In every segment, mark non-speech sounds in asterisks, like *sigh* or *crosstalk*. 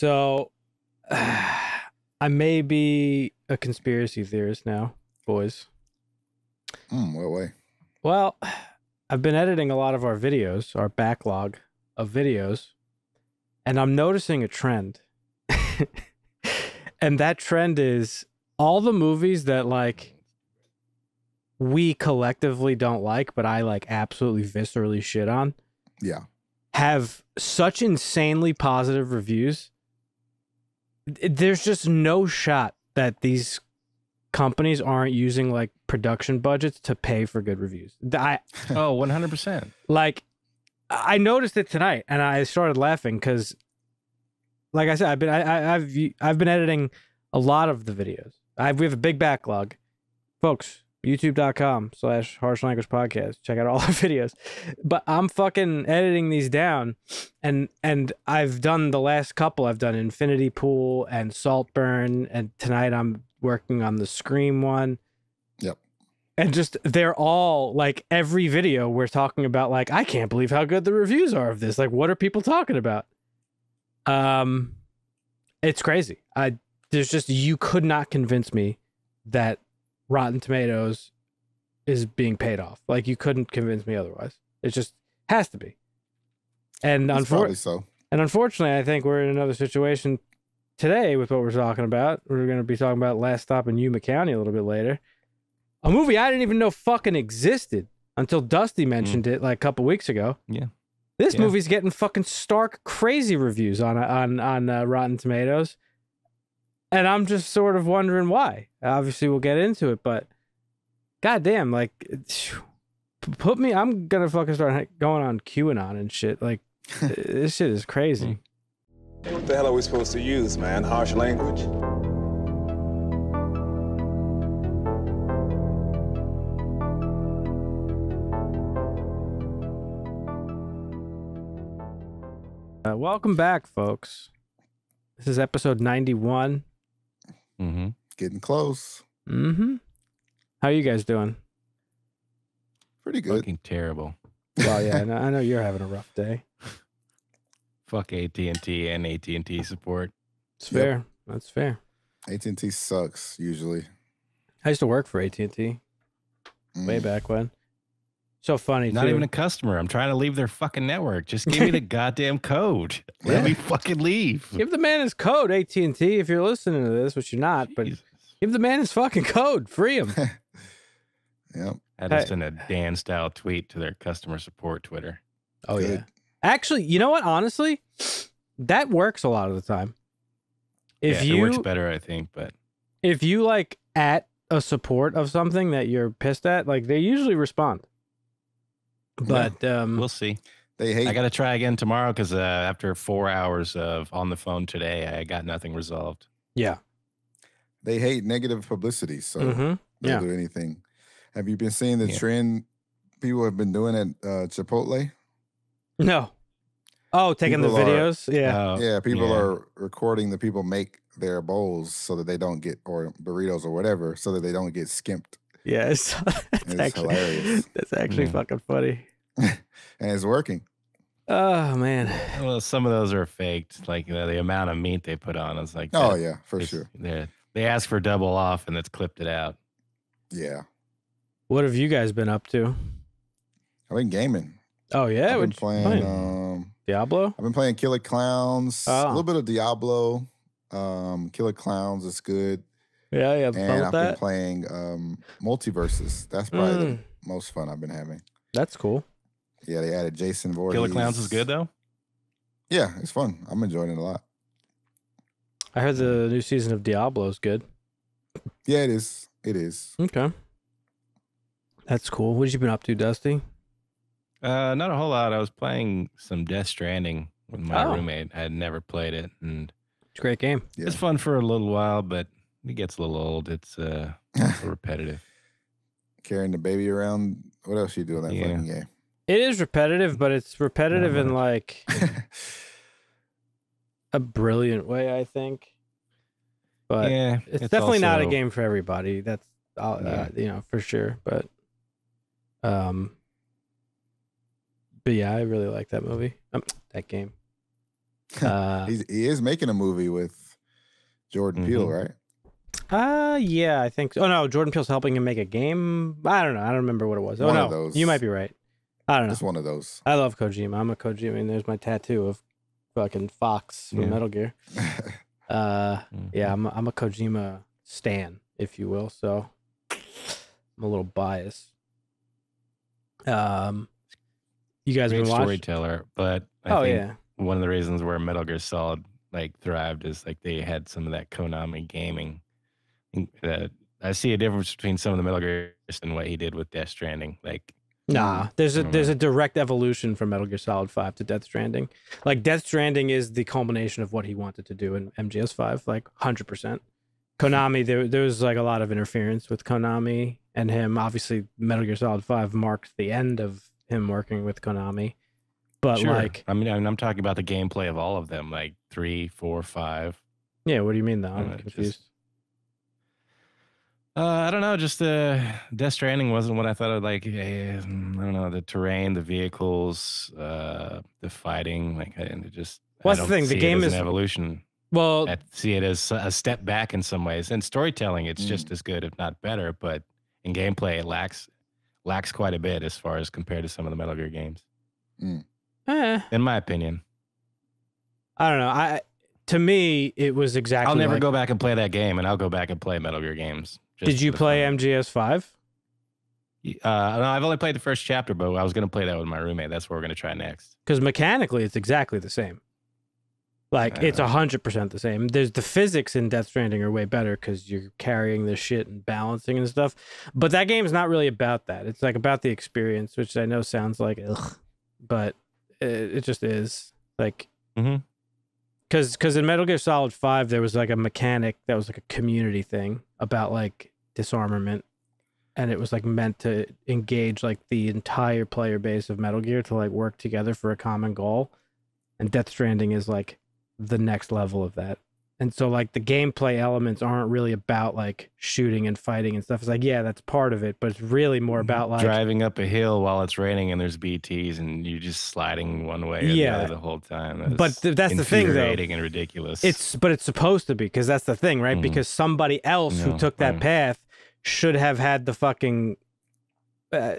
So, *sighs* I may be a conspiracy theorist now, boys. Hmm, what way? Well, I've been editing a lot of our videos, our backlog of videos, and I'm noticing a trend. *laughs* and that trend is all the movies that like we collectively don't like, but I like absolutely viscerally shit on, Yeah. have such insanely positive reviews. Th- There's just no shot that these companies aren't using like production budgets to pay for good reviews. I *laughs* Oh, 100%. like I noticed it tonight and I started laughing because like I said, I've been I, I, I've I've been editing a lot of the videos. I we have a big backlog. Folks, youtube.com slash harsh language podcast. Check out all *laughs* our videos. But I'm fucking editing these down and and I've done the last couple. I've done Infinity Pool and Saltburn and tonight I'm working on the Scream one Yep. and just they're all like every video we're talking about like i can't believe how good the reviews are of this like what are people talking about um it's crazy i there's just you could not convince me that rotten tomatoes is being paid off like you couldn't convince me otherwise it just has to be and unfortunately so. and unfortunately i think we're in another situation today with what we're talking about we're going to be talking about last stop in yuma county a little bit later a movie I didn't even know fucking existed until Dusty mentioned it like a couple weeks ago. Yeah. This Yeah. movie's getting fucking stark crazy reviews on on on uh, Rotten Tomatoes, and I'm just sort of wondering why. Obviously, we'll get into it, but goddamn, like, put me. I'm gonna fucking start going on QAnon and shit. Like, *laughs* this shit is crazy. What the hell are we supposed to use, man? Harsh language? Uh, welcome back, folks. This is episode 91. Mm-hmm. Getting close. Mm-hmm. How are you guys doing? Pretty good. Fucking terrible. Well, yeah, I *laughs* know, I know you're having a rough day. Fuck AT&T and AT&T support. It's Yep. fair. That's fair. AT&T sucks usually. I used to work for AT&T way Mm. back when. So funny Not too. even a customer. I'm trying to leave their fucking network. Just give me the *laughs* goddamn code. Let Yeah. me fucking leave. give the man his code, AT&T, if you're listening to this, which you're not, but Jesus. Give the man his fucking code. Free him. *laughs* Yep. I just sent a Dan style tweet to their customer support Twitter. Oh yeah. Actually, you know what? Honestly, that works a lot of the time. If yeah, you it works better, I think, but if you like at a support of something that you're pissed at, like they usually respond. But um we'll see. They hate I got to try again tomorrow because uh, after four hours of on the phone today, I got nothing resolved. yeah. They hate negative publicity, so Mhm. they'll Yeah. do anything. Have you been seeing the Yeah. trend people have been doing at uh, Chipotle? No. Oh, taking the People are- videos? Yeah. Uh, yeah, people yeah. are recording the people make their bowls so that they don't get or burritos or whatever, so that they don't get skimped. Yeah, it's, *laughs* that's It's actually hilarious. *laughs* that's actually Yeah. fucking funny. *laughs* and it's working. Oh man. Well, some of those are faked. Like you know, the amount of meat they put on is like, Oh that- yeah, for sure. They they ask for double off and it's clipped it out. Yeah, What have you guys been up to? I've been gaming. Oh yeah, I've been playing. playing? Um, Diablo? I've been playing Killer Clowns. A Oh. little bit of Diablo. Um, Killer Clowns is good. Yeah, yeah, and I've been playing um, MultiVersus. That's probably Mm, the most fun I've been having. that's cool. Yeah, they added Jason Voorhees. Killer Clowns is good though. Yeah, it's fun. I'm enjoying it a lot. I heard the new season of Diablo is good. Yeah, it is. It is. Okay. That's cool. What have you been up to, Dusty? Uh, not a whole lot. I was playing some Death Stranding with my Oh. roommate. I had never played it, and It's a great game. Yeah. it's fun for a little while, but it gets a little old. It's uh, *laughs* a repetitive. Carrying the baby around. What else you do in that Yeah. fucking game? It is repetitive, but it's repetitive in like *laughs* a brilliant way, I think. But yeah, it's, definitely not a game for everybody. That's uh, Yeah. uh, you know for sure. But um, but yeah, I really like that movie. Um, that game. *laughs* Uh, He's, he is making a movie with Jordan Peele, Mhm. right? uh, yeah, I think. So. Oh no, Jordan Peele's helping him make a game. I don't know. I don't remember what it was. Oh One no, of those. you might be right. I don't know. It's one of those. I love Kojima. I'm a Kojima. and there's my tattoo of fucking Fox from Yeah. Metal Gear. *laughs* Uh, Mhm. yeah, I'm a, I'm a Kojima stan, if you will. So I'm a little biased. Um, you guys Great been watching? storyteller, but I Oh think yeah, one of the reasons where Metal Gear Solid like thrived is like they had some of that Konami gaming. Uh, I see a difference between some of the Metal Gear and what he did with Death Stranding. Like, nah. There's a I don't there's a direct evolution from Metal Gear Solid Five to Death Stranding. Like Death Stranding is the culmination of what he wanted to do in MGS Five, like hundred percent. Konami, there there was like a lot of interference with Konami and him. Obviously, Metal Gear Solid Five marked the end of him working with Konami. But sure. like, I mean, I mean, I'm talking about the gameplay of all of them, like three, four, five. yeah, what do you mean though? I'm Uh, just- confused. Uh, I don't know. Just uh, Death Stranding wasn't what I thought. I'd like. eh, I don't know the terrain, the vehicles, uh, the fighting. Like, I and it just. I Well, that's the thing, the game is- an evolution. Well, I see it as a step back in some ways. In storytelling, it's Mm. just as good, if not better. But in gameplay, it lacks lacks quite a bit as far as compared to some of the Metal Gear games, eh, in my opinion. I don't know. I to me, it was exactly. I'll never like- go back and play that game, and I'll go back and play Metal Gear games. Did you play fun. MGS Five? Uh, no, I've only played the first chapter, but I was going to play that with my roommate. That's what we're going to try next. Because mechanically, it's exactly the same. Like it's Uh. a hundred percent the same. There's the physics in Death Stranding are way better because you're carrying the shit and balancing and stuff. But that game is not really about that. It's like about the experience, which I know sounds like ugh, but it, it just is. Like, Mhm. Because because in Metal Gear Solid Five, there was like a mechanic that was like a community thing about like disarmament, and it was like meant to engage like the entire player base of Metal Gear to like work together for a common goal. And Death Stranding is like the next level of that. And so like the gameplay elements aren't really about like shooting and fighting and stuff. It's like, yeah, that's part of it, but it's really more about like driving up a hill while it's raining and there's BTs and you're just sliding one way or Yeah. the other the whole time. But th- that's the thing, though. and ridiculous. It's but it's supposed to be because that's the thing, right? Mhm. Because somebody else who took that right. path should have had the fucking. Uh,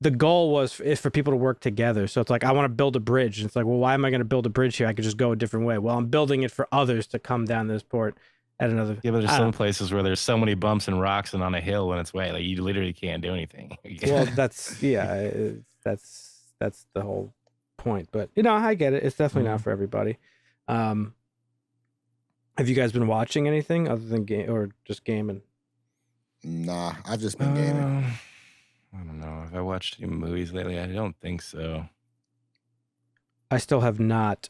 the goal was is for people to work together. So it's like I want to build a bridge. And it's like, well, why am I going to build a bridge here? I could just go a different way. Well, I'm building it for others to come down this port at another. yeah, but there's I some don't- places where there's so many bumps and rocks and on a hill when it's way like you literally can't do anything. *laughs* well, that's yeah, *laughs* that's that's the whole point. But you know, I get it. It's definitely not Mhm. for everybody. Um, have you guys been watching anything other than game or just gaming? Nah, I've just been gaming. Um, I don't know. Have I watched any movies lately? I don't think so. I still have not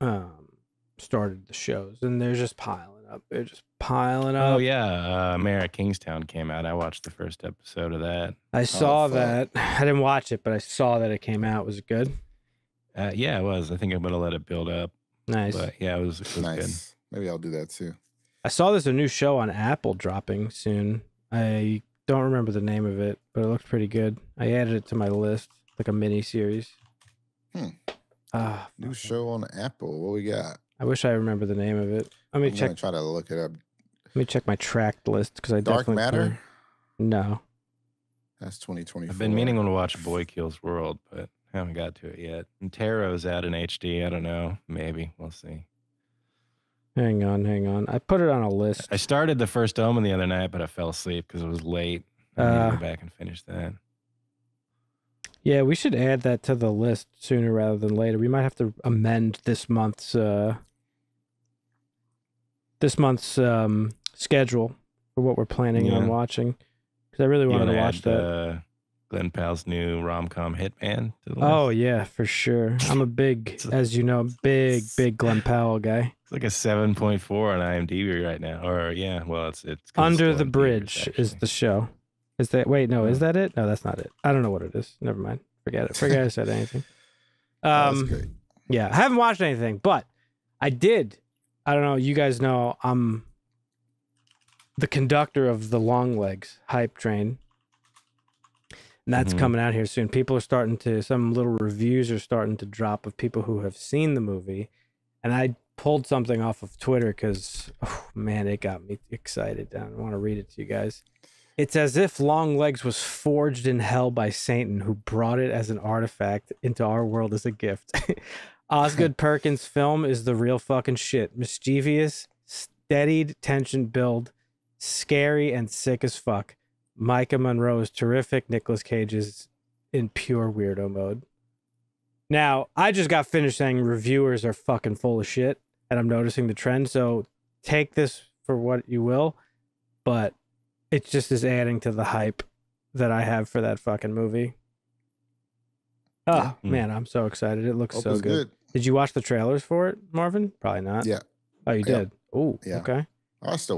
um started the shows and they're just piling up. They're just piling up. Oh yeah, uh, Mayor of Kingstown came out. I watched the first episode of that. I saw fuck. that. *laughs* I didn't watch it, but I saw that it came out. Was it good? Uh, yeah, it was. I think I'm gonna let it build up. Nice. But yeah, it was, it was good. Nice. Maybe I'll do that too. I saw there's a new show on Apple dropping soon. I don't remember the name of it, but it looks pretty good. I added it to my list, like a mini series. Hmm. Ah, New fuck. show on Apple. What we got? I wish I remember the name of it. Let me I'm check. gonna try to look it up. Let me check my tracked list because I Dark definitely Matter. No. That's 2024. I've been meaning to watch Boy Kills World, but haven't got to it yet. And Tarot's out in HD. I don't know. Maybe we'll see. Hang on, hang on. I put it on a list. I started the first Omen the other night, but I fell asleep because it was late. I need to Uh, go back and finish that. Yeah, we should add that to the list sooner rather than later. We might have to amend this month's uh this month's um schedule for what we're planning on Yeah. watching because I really You wanted to wanna watch add, that. Uh, Glen Powell's new rom com Hitman to the oh yeah, for sure. I'm a big, *laughs* as you know, big, big Glen Powell guy. It's like a seven point four on IMDb right now. Or yeah, well, it's it's Under the Bridge is the show. Is that wait? No, is Oh. that it? No, that's not it. I don't know what it is. Never mind. Forget it. Forget I said anything. *laughs* Um. Yeah, I haven't watched anything, but I did. I don't know. You guys know I'm the conductor of the Longlegs hype train. And that's Mhm. coming out here soon. People are starting to some little reviews are starting to drop of people who have seen the movie, and I pulled something off of Twitter because oh, man, it got me excited. I want to read it to you guys. It's as if Longlegs was forged in hell by Satan, who brought it as an artifact into our world as a gift. *laughs* Osgood *laughs* Perkins' film is the real fucking shit. Mischievous, steadied tension build, scary and sick as fuck. Micah Monroe is terrific. Nicolas Cage is in pure weirdo mode. Now, I just got finished saying reviewers are fucking full of shit, and I'm noticing the trend. So take this for what you will, but it just is adding to the hype that I have for that fucking movie. Oh Yeah. Mm. man, I'm so excited! It looks Hope so good. good. Did you watch the trailers for it, Marvin? Probably not. Yeah. Oh, you Yeah. did. Oh, Yeah. okay. I watched the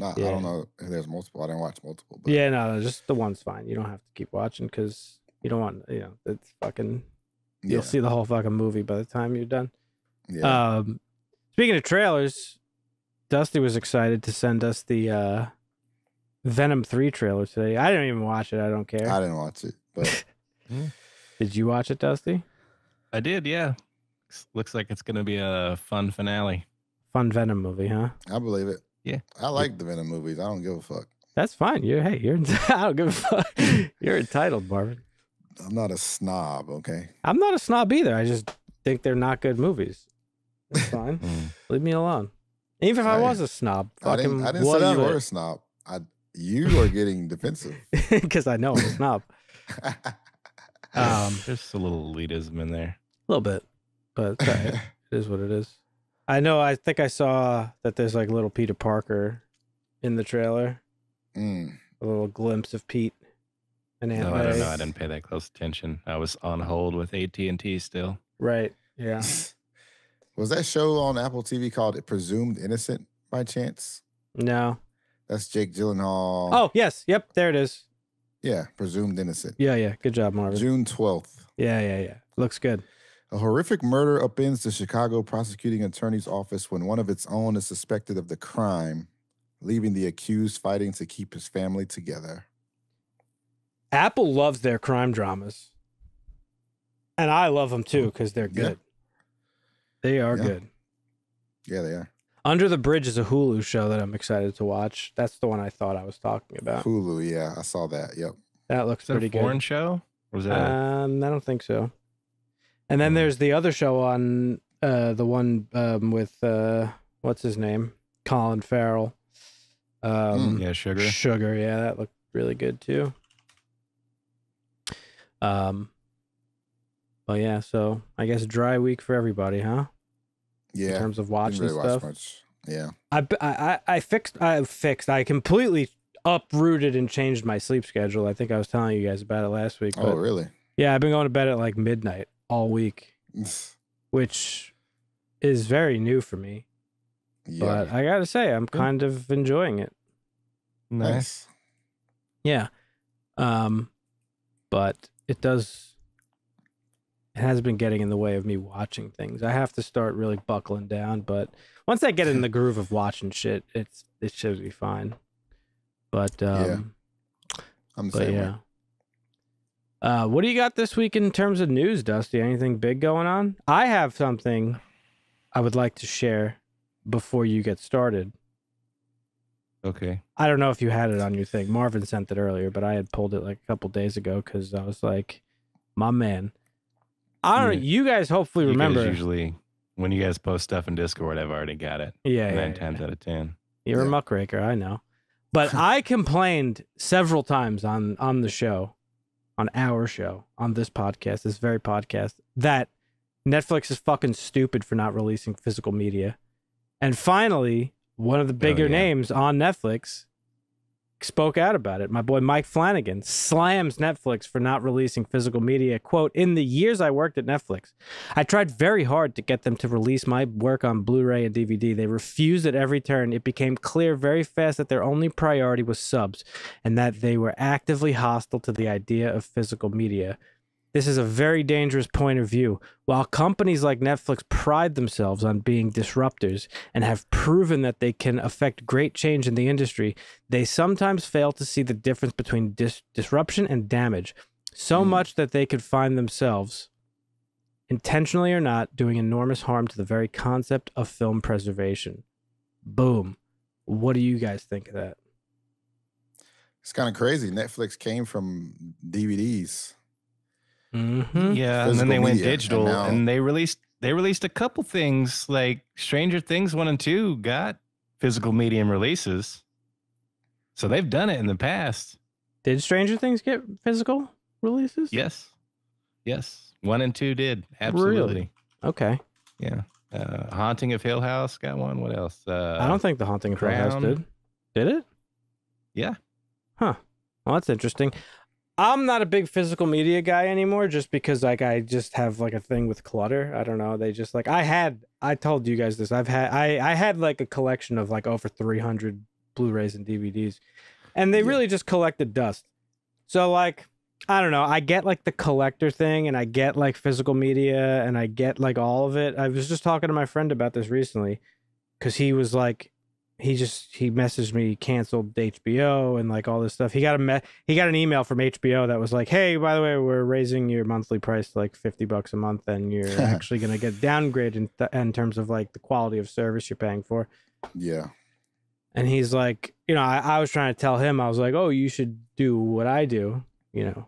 one. Not. I don't know if there's multiple. I didn't watch multiple. But Yeah, no, no, just the one's fine. You don't have to keep watching because you don't want, you know, it's fucking. yeah. You'll see the whole fucking movie by the time you're done. Yeah. Um, speaking of trailers, Dusty was excited to send us the uh, Venom three trailer today. I didn't even watch it. I don't care. I didn't watch it, but *laughs* Did you watch it, Dusty? I did, yeah. Looks- Looks like it's gonna be a fun finale. Fun Venom movie, huh? I believe it. Yeah. I like the Venom movies. I don't give a fuck. That's fine. You're hey, you're. *laughs* I don't give a fuck. *laughs* You're entitled, Marvin. I'm not a snob. Okay. I'm not a snob either. I just think they're not good movies. That's *laughs* fine. Mm. Leave me alone. Even if I Hey, was a snob, I fucking didn't. I didn't what say of you were it? a snob. I. You are getting defensive. because I know I'm a snob. Um, There's a little elitism in there. a little bit, but it's all right. it is what it is. I know. I think I saw that there's like little Peter Parker in the trailer. Mm. A little glimpse of Pete and No, I don't know. I didn't pay that close attention. I was on hold with AT and T still. Right. Yeah. *laughs* Was that show on Apple TV called Presumed Innocent by chance? No. That's Jake Gyllenhaal. Oh yes. Yep. There it is. yeah, Presumed Innocent. Yeah. Yeah. Good job, Marvin. June 12th. Yeah. Yeah. Yeah. Looks good. A horrific murder upends the Chicago prosecuting attorney's office when one of its own is suspected of the crime, leaving the accused fighting to keep his family together. Apple loves their crime dramas, and I love them too because they're Yeah. good. They are Yeah. good. Yeah, they are. Under the Bridge is a Hulu show that I'm excited to watch. That's the one I thought I was talking about. Hulu, yeah, I saw that. Yep. That looks Is that pretty a foreign good. show? Or was that Um, I don't think so. And then there's the other show on uh the one um with uh what's his name Colin Farrell. Um, yeah, sugar? Sugar, yeah, that looked really good too. Um, well, yeah. So I guess dry week for everybody, huh? Yeah. In terms of watching really watch stuff. much. Yeah. I, I I I fixed I fixed I completely uprooted and changed my sleep schedule. I think I was telling you guys about it last week. Oh, really? yeah, I've been going to bed at like midnight all week, *laughs* which is very new for me. yeah. But I gotta say, I'm kind of enjoying it. nice. nice. Yeah. Um, but it does. It has been getting in the way of me watching things. I have to start really buckling down. But once I get in the *laughs* groove of watching shit, it's it should be fine. But um, I'm the but same way. Yeah. Uh, what do you got this week in terms of news, Dusty? Anything big going on? I have something I would like to share before you get started. Okay. I don't know if you had it on your thing. Marvin sent it earlier, but I had pulled it like a couple days ago because I was like, my man. I don't know. Yeah. You guys hopefully You guys remember. usually when you guys post stuff in Discord, I've already got it. yeah, yeah, Nine yeah. times out of ten. You're a muckraker, I know. But *laughs* I complained several times on on the show, on our show, on this podcast, this very podcast, that Netflix is fucking stupid for not releasing physical media. And finally, one of the bigger yeah. names on Netflix spoke out about it. My boy Mike Flanagan slams Netflix for not releasing physical media. Quote, in the years I worked at Netflix, I tried very hard to get them to release my work on Blu ray and DVD. They refused at every turn. It became clear very fast that their only priority was subs and that they were actively hostile to the idea of physical media. This is a very dangerous point of view. While companies like Netflix pride themselves on being disruptors and have proven that they can affect great change in the industry, they sometimes fail to see the difference between dis- disruption and damage, so Mm. much that they could find themselves, intentionally or not, doing enormous harm to the very concept of film preservation. Boom. What do you guys think of that? It's kind of crazy. Netflix came from DVDs. Mm-hmm. Yeah, and then Physical they went media, and digital, now- and they released they released a couple things like Stranger Things one and two got physical medium releases, so they've done it in the past. Did Stranger Things get physical releases? Yes, yes, one and two did absolutely. Okay. Yeah, uh, Haunting of Hill House got one. What else? Uh, I don't think the Haunting of Hill House did. Did it? Yeah, Huh. Well, that's interesting. I'm not a big physical media guy anymore just because like I just have like a thing with clutter. I don't know. They just like I had I told you guys this. I've had I I had like a collection of like over 300 Blu-rays and DVDs. And they Yeah. really just collected dust. So like I don't know. I get like the collector thing and I get like physical media and I get like all of it. I was just talking to my friend about this recently cuz he was like he just he messaged me he canceled HBO and like all this stuff. He got a me- he got an email from HBO that was like, "Hey, by the way, we're raising your monthly price to like 50 bucks a month and you're *laughs* actually going to get downgraded in, th- in terms of like the quality of service you're paying for." Yeah. And he's like, you know, I, I was trying to tell him, I was like, "Oh, you should do what I do, you know,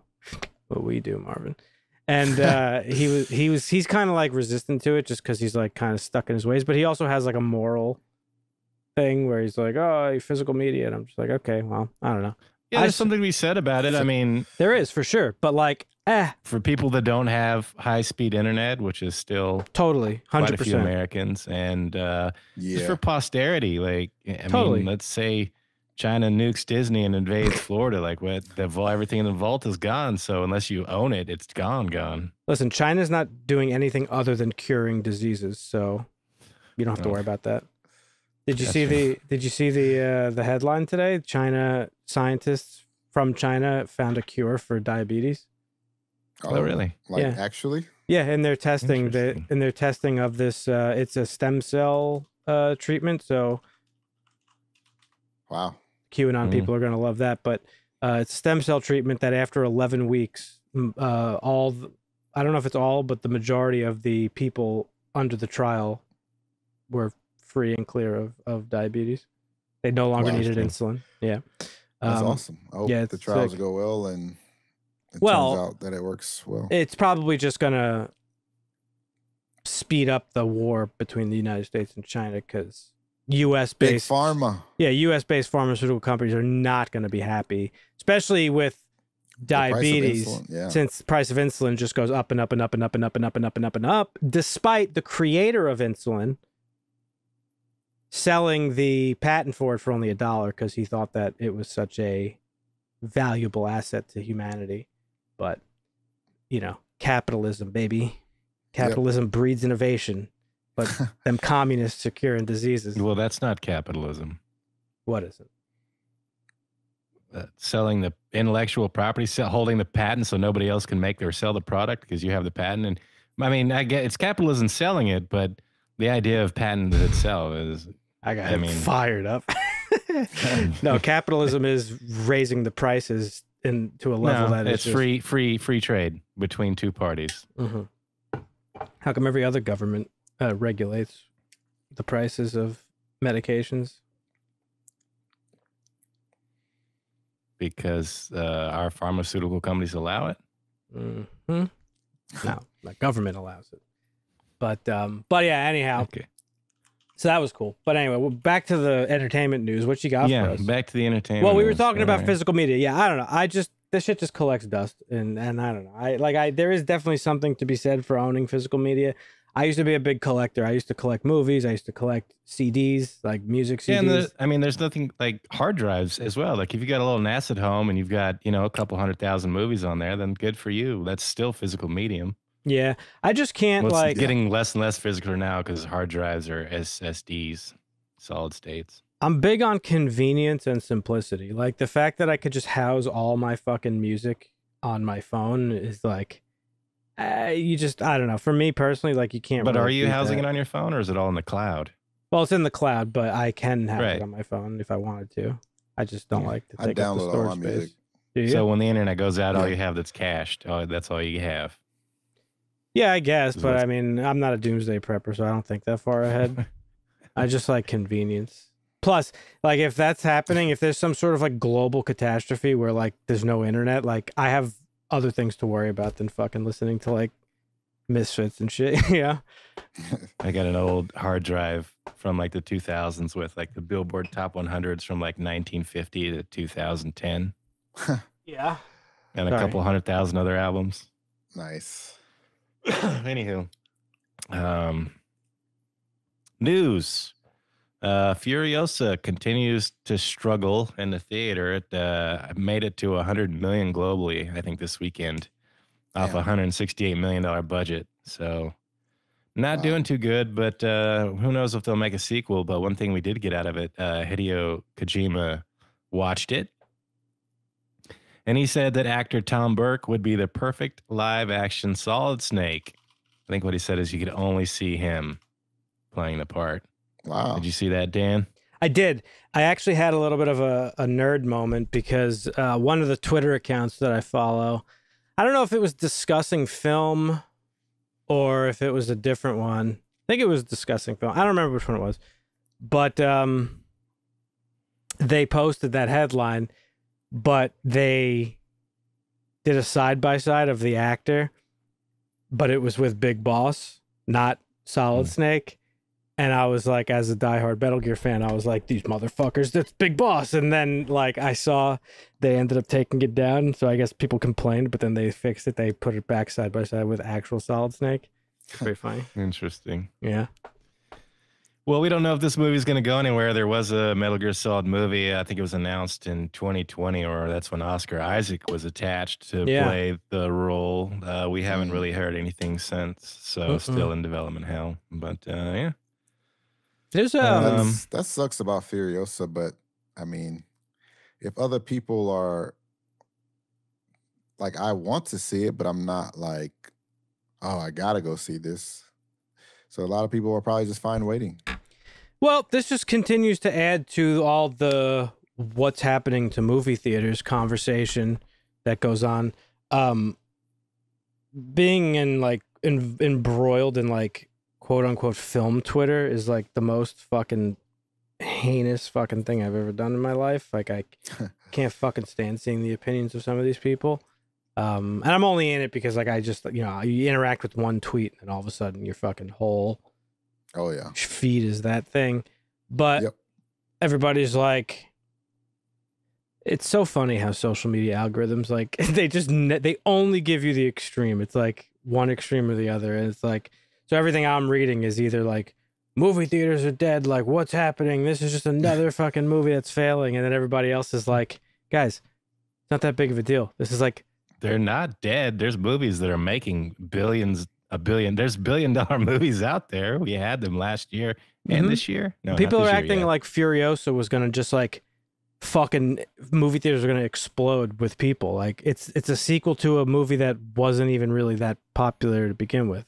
what we do, Marvin." And uh, *laughs* he was he was he's kind of like resistant to it just because he's like kind of stuck in his ways, but he also has like a moral thing where he's like, "Oh, physical media," and I'm just like, "Okay, well, I don't know." yeah. I There's s- something to be said about it. I mean, There is for sure, but like, eh, for people that don't have high speed internet, which is still totally, quite hundred a few percent. Americans, and uh, just for posterity, like I Totally. mean, let's say China nukes Disney and invades Florida, like what the everything in the vault is gone. So unless you own it, it's gone, gone. Listen, China's not doing anything other than curing diseases, so you don't have to worry about that. Did you Gotcha. see the Did you see the uh, the headline today? China scientists from China found a cure for diabetes. Oh, really? Like Yeah. actually? Yeah, and they're testing the Interesting. and they're testing of this. Uh, it's a stem cell uh, treatment, so Wow. QAnon Mm. people are going to love that. But uh, it's stem cell treatment that after 11 weeks, uh, all the, I don't know if it's all, but the majority of the people under the trial were free and clear of, of diabetes. They no longer Wow. needed insulin. Yeah. That's Um, awesome. I hope yeah, the trials sick. go well and it Well, turns out that it works well. It's probably just going to speed up the war between the United States and China because U.S. Big based pharma. yeah, U.S. based pharmaceutical companies are not going to be happy, especially with The price of diabetes. insulin, Yeah. Since the price of insulin just goes up and up and up and up and up and up and up and up and up, despite the creator of insulin selling the patent for it for only a dollar because he thought that it was such a valuable asset to humanity. But you know, capitalism, baby, capitalism breeds innovation. But *laughs* them communists are curing diseases. Well, that's not capitalism. What is it? Uh, selling the intellectual property, sell, holding the patent so nobody else can make or sell the product because you have the patent. And I mean, I get it's capitalism selling it, but the idea of patent itself is I got I mean- fired up. *laughs* no, capitalism is raising the prices in to a level no, that is it's just- free, free, free trade between two parties. Mhm. How come every other government uh, regulates the prices of medications? because uh, our pharmaceutical companies allow it. hmm No, the government allows it. But um, but yeah. Anyhow, Okay. So that was cool. But anyway, well, back to the entertainment news. What you got for Yeah, us? back to the entertainment. Well, we were news. talking about physical media. Yeah, I don't know. I just this shit just collects dust, and and I don't know. I like I there is definitely something to be said for owning physical media. I used to be a big collector. I used to collect movies. I used to collect CDs, like music CDs. Yeah, and I mean, there's nothing like hard drives as well. Like if you got a little NAS at home and you've got you know a couple hundred thousand movies on there, then good for you. That's still physical medium. Yeah, I just can't Well, it's like. getting less and less physical now because hard drives are SSDs, solid states. I'm big on convenience and simplicity. Like the fact that I could just house all my fucking music on my phone is like uh, you just I don't know. For me personally, like you can't. But really are you housing that. it on your phone or is it all in the cloud? Well, it's in the cloud, but I can have Right. it on my phone if I wanted to. I just don't Yeah. like to I take up the download all my music. Do you? So when the internet goes out, all you have that's cached. Oh, that's all you have. Yeah, I guess, but I mean, I'm not a doomsday prepper, so I don't think that far ahead. *laughs* I just like convenience. Plus, like if that's happening, if there's some sort of like global catastrophe where like there's no internet, like I have other things to worry about than fucking listening to like misfits and shit. *laughs* yeah. *laughs* I got an old hard drive from like the 2000s with like the Billboard Top 100s from like 1950 to 2010 Yeah. and a Sorry. couple hundred thousand other albums. nice. *coughs* Anywho, um, news. Uh, Furiosa continues to struggle in the theater. It uh, made it to 100 million globally, I think, this weekend, off a Damn. 168 million dollar budget. So, not Wow. doing too good. But uh, who knows if they'll make a sequel? But one thing we did get out of it, uh, Hideo Kojima watched it, and he said that actor Tom Burke would be the perfect live action Solid Snake. I think what he said is you could only see him playing the part. Wow. Did you see that, Dan? I did. I actually had a little bit of a, a nerd moment because uh, one of the Twitter accounts that I follow, I don't know if it was discussing film or if it was a different one. I think it was discussing film. I don't remember which one it was. But um, they posted that headline, but they did a side by side of the actor, but it was with Big Boss, not Solid Hmm. Snake. And I was like, as a diehard Metal Gear fan, I was like, these motherfuckers, that's Big Boss. And then, like, I saw they ended up taking it down. So I guess people complained, but then they fixed it. They put it back side by side with actual Solid Snake. Very funny. Interesting. Yeah. Well, we don't know if this movie's going to go anywhere. There was a Metal Gear Solid movie. I think it was announced in 2020, or that's when Oscar Isaac was attached to Yeah. play the role. Uh, we haven't Mm. really heard anything since, so Mm-mm. still in development hell. But uh, yeah, There's Um, um, that sucks about Furiosa, but I mean, if other people are like, I want to see it, but I'm not like, oh, I gotta go see this. So a lot of people are probably just fine waiting. Well, this just continues to add to all the what's happening to movie theaters conversation that goes on. Um, being in like in, embroiled in like quote unquote film Twitter is like the most fucking heinous fucking thing I've ever done in my life. Like I *laughs* can't fucking stand seeing the opinions of some of these people. Um, and I'm only in it because like I just you know you interact with one tweet and all of a sudden your fucking whole Oh yeah. feed is that thing. But Yep. everybody's like, it's so funny how social media algorithms like *laughs* they just ne- they only give you the extreme. It's like one extreme or the other, and it's like so everything I'm reading is either like movie theaters are dead, like what's happening? This is just another *laughs* fucking movie that's failing, and then everybody else is like, guys, it's not that big of a deal. This is like they're not dead. There's movies that are making billions, a billion. There's billion dollar *laughs* movies out there. We had them last year and Mhm. this year. No, not people are year acting yet. like Furiosa was gonna just like fucking movie theaters are gonna explode with people. Like it's it's a sequel to a movie that wasn't even really that popular to begin with.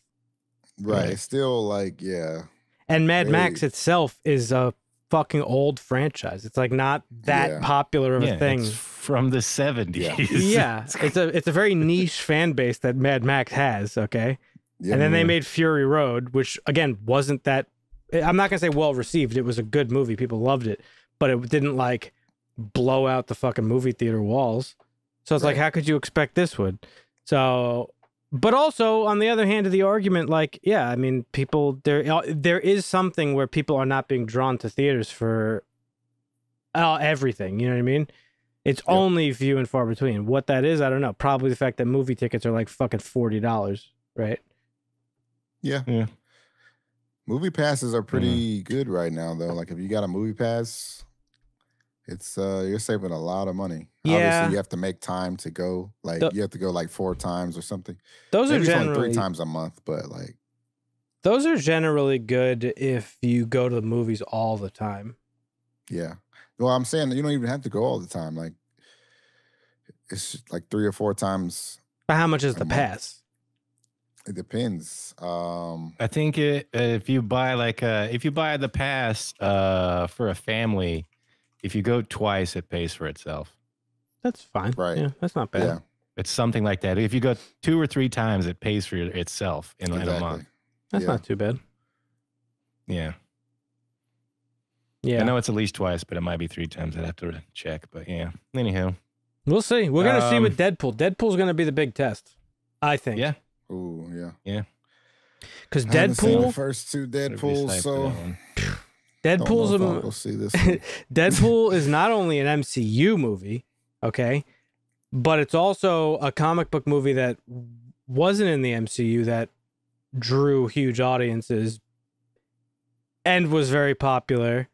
Right. Right. It's still like, yeah. And Mad Max itself is a fucking old franchise. It's like not that Yeah. popular of yeah, a thing. it's from the 70s. yeah, *laughs* it's a it's a very niche fan base that Mad Max has. Okay, yeah. and then they made Fury Road, which again wasn't that. I'm not gonna say well received. It was a good movie. People loved it, but it didn't like blow out the fucking movie theater walls. So it's like, how could you expect this would? So, but also on the other hand of the argument, like, yeah, I mean, people there there is something where people are not being drawn to theaters for uh, everything. You know what I mean? It's Yep. only few and far between. What that is, I don't know. Probably the fact that movie tickets are like fucking forty dollars, right? Yeah. Yeah. Movie passes are pretty good right now, though. Like if you got a movie pass, it's uh you're saving a lot of money. Yeah. Obviously, you have to make time to go. Like The- you have to go like four times or something. Those Maybe are generally three times a month, but like those are generally good if you go to the movies all the time. yeah. Well, I'm saying you don't even have to go all the time. Like it's like three or four times. But how much is the month. pass? It depends. Um, I think it, uh, if you buy like uh if you buy the pass uh for a family, if you go twice, it pays for itself. That's fine. Right. Yeah, that's not bad. yeah, It's something like that. If you go two or three times, it pays for itself in, in a month. That's Yeah. not too bad. Yeah. Yeah. I know it's at least twice, but it might be three times. I'd have to check. But yeah. Anyhow. We'll see. We're gonna see Um, with Deadpool. Deadpool's gonna be the big test. I think. Yeah. Ooh, yeah. Because I haven't seen the Deadpool, first two Better Deadpools, so that *laughs* Deadpool's a I'll see this. *laughs* Deadpool is *laughs* not only an MCU movie, okay, but it's also a comic book movie that wasn't in the MCU that drew huge audiences and was very popular.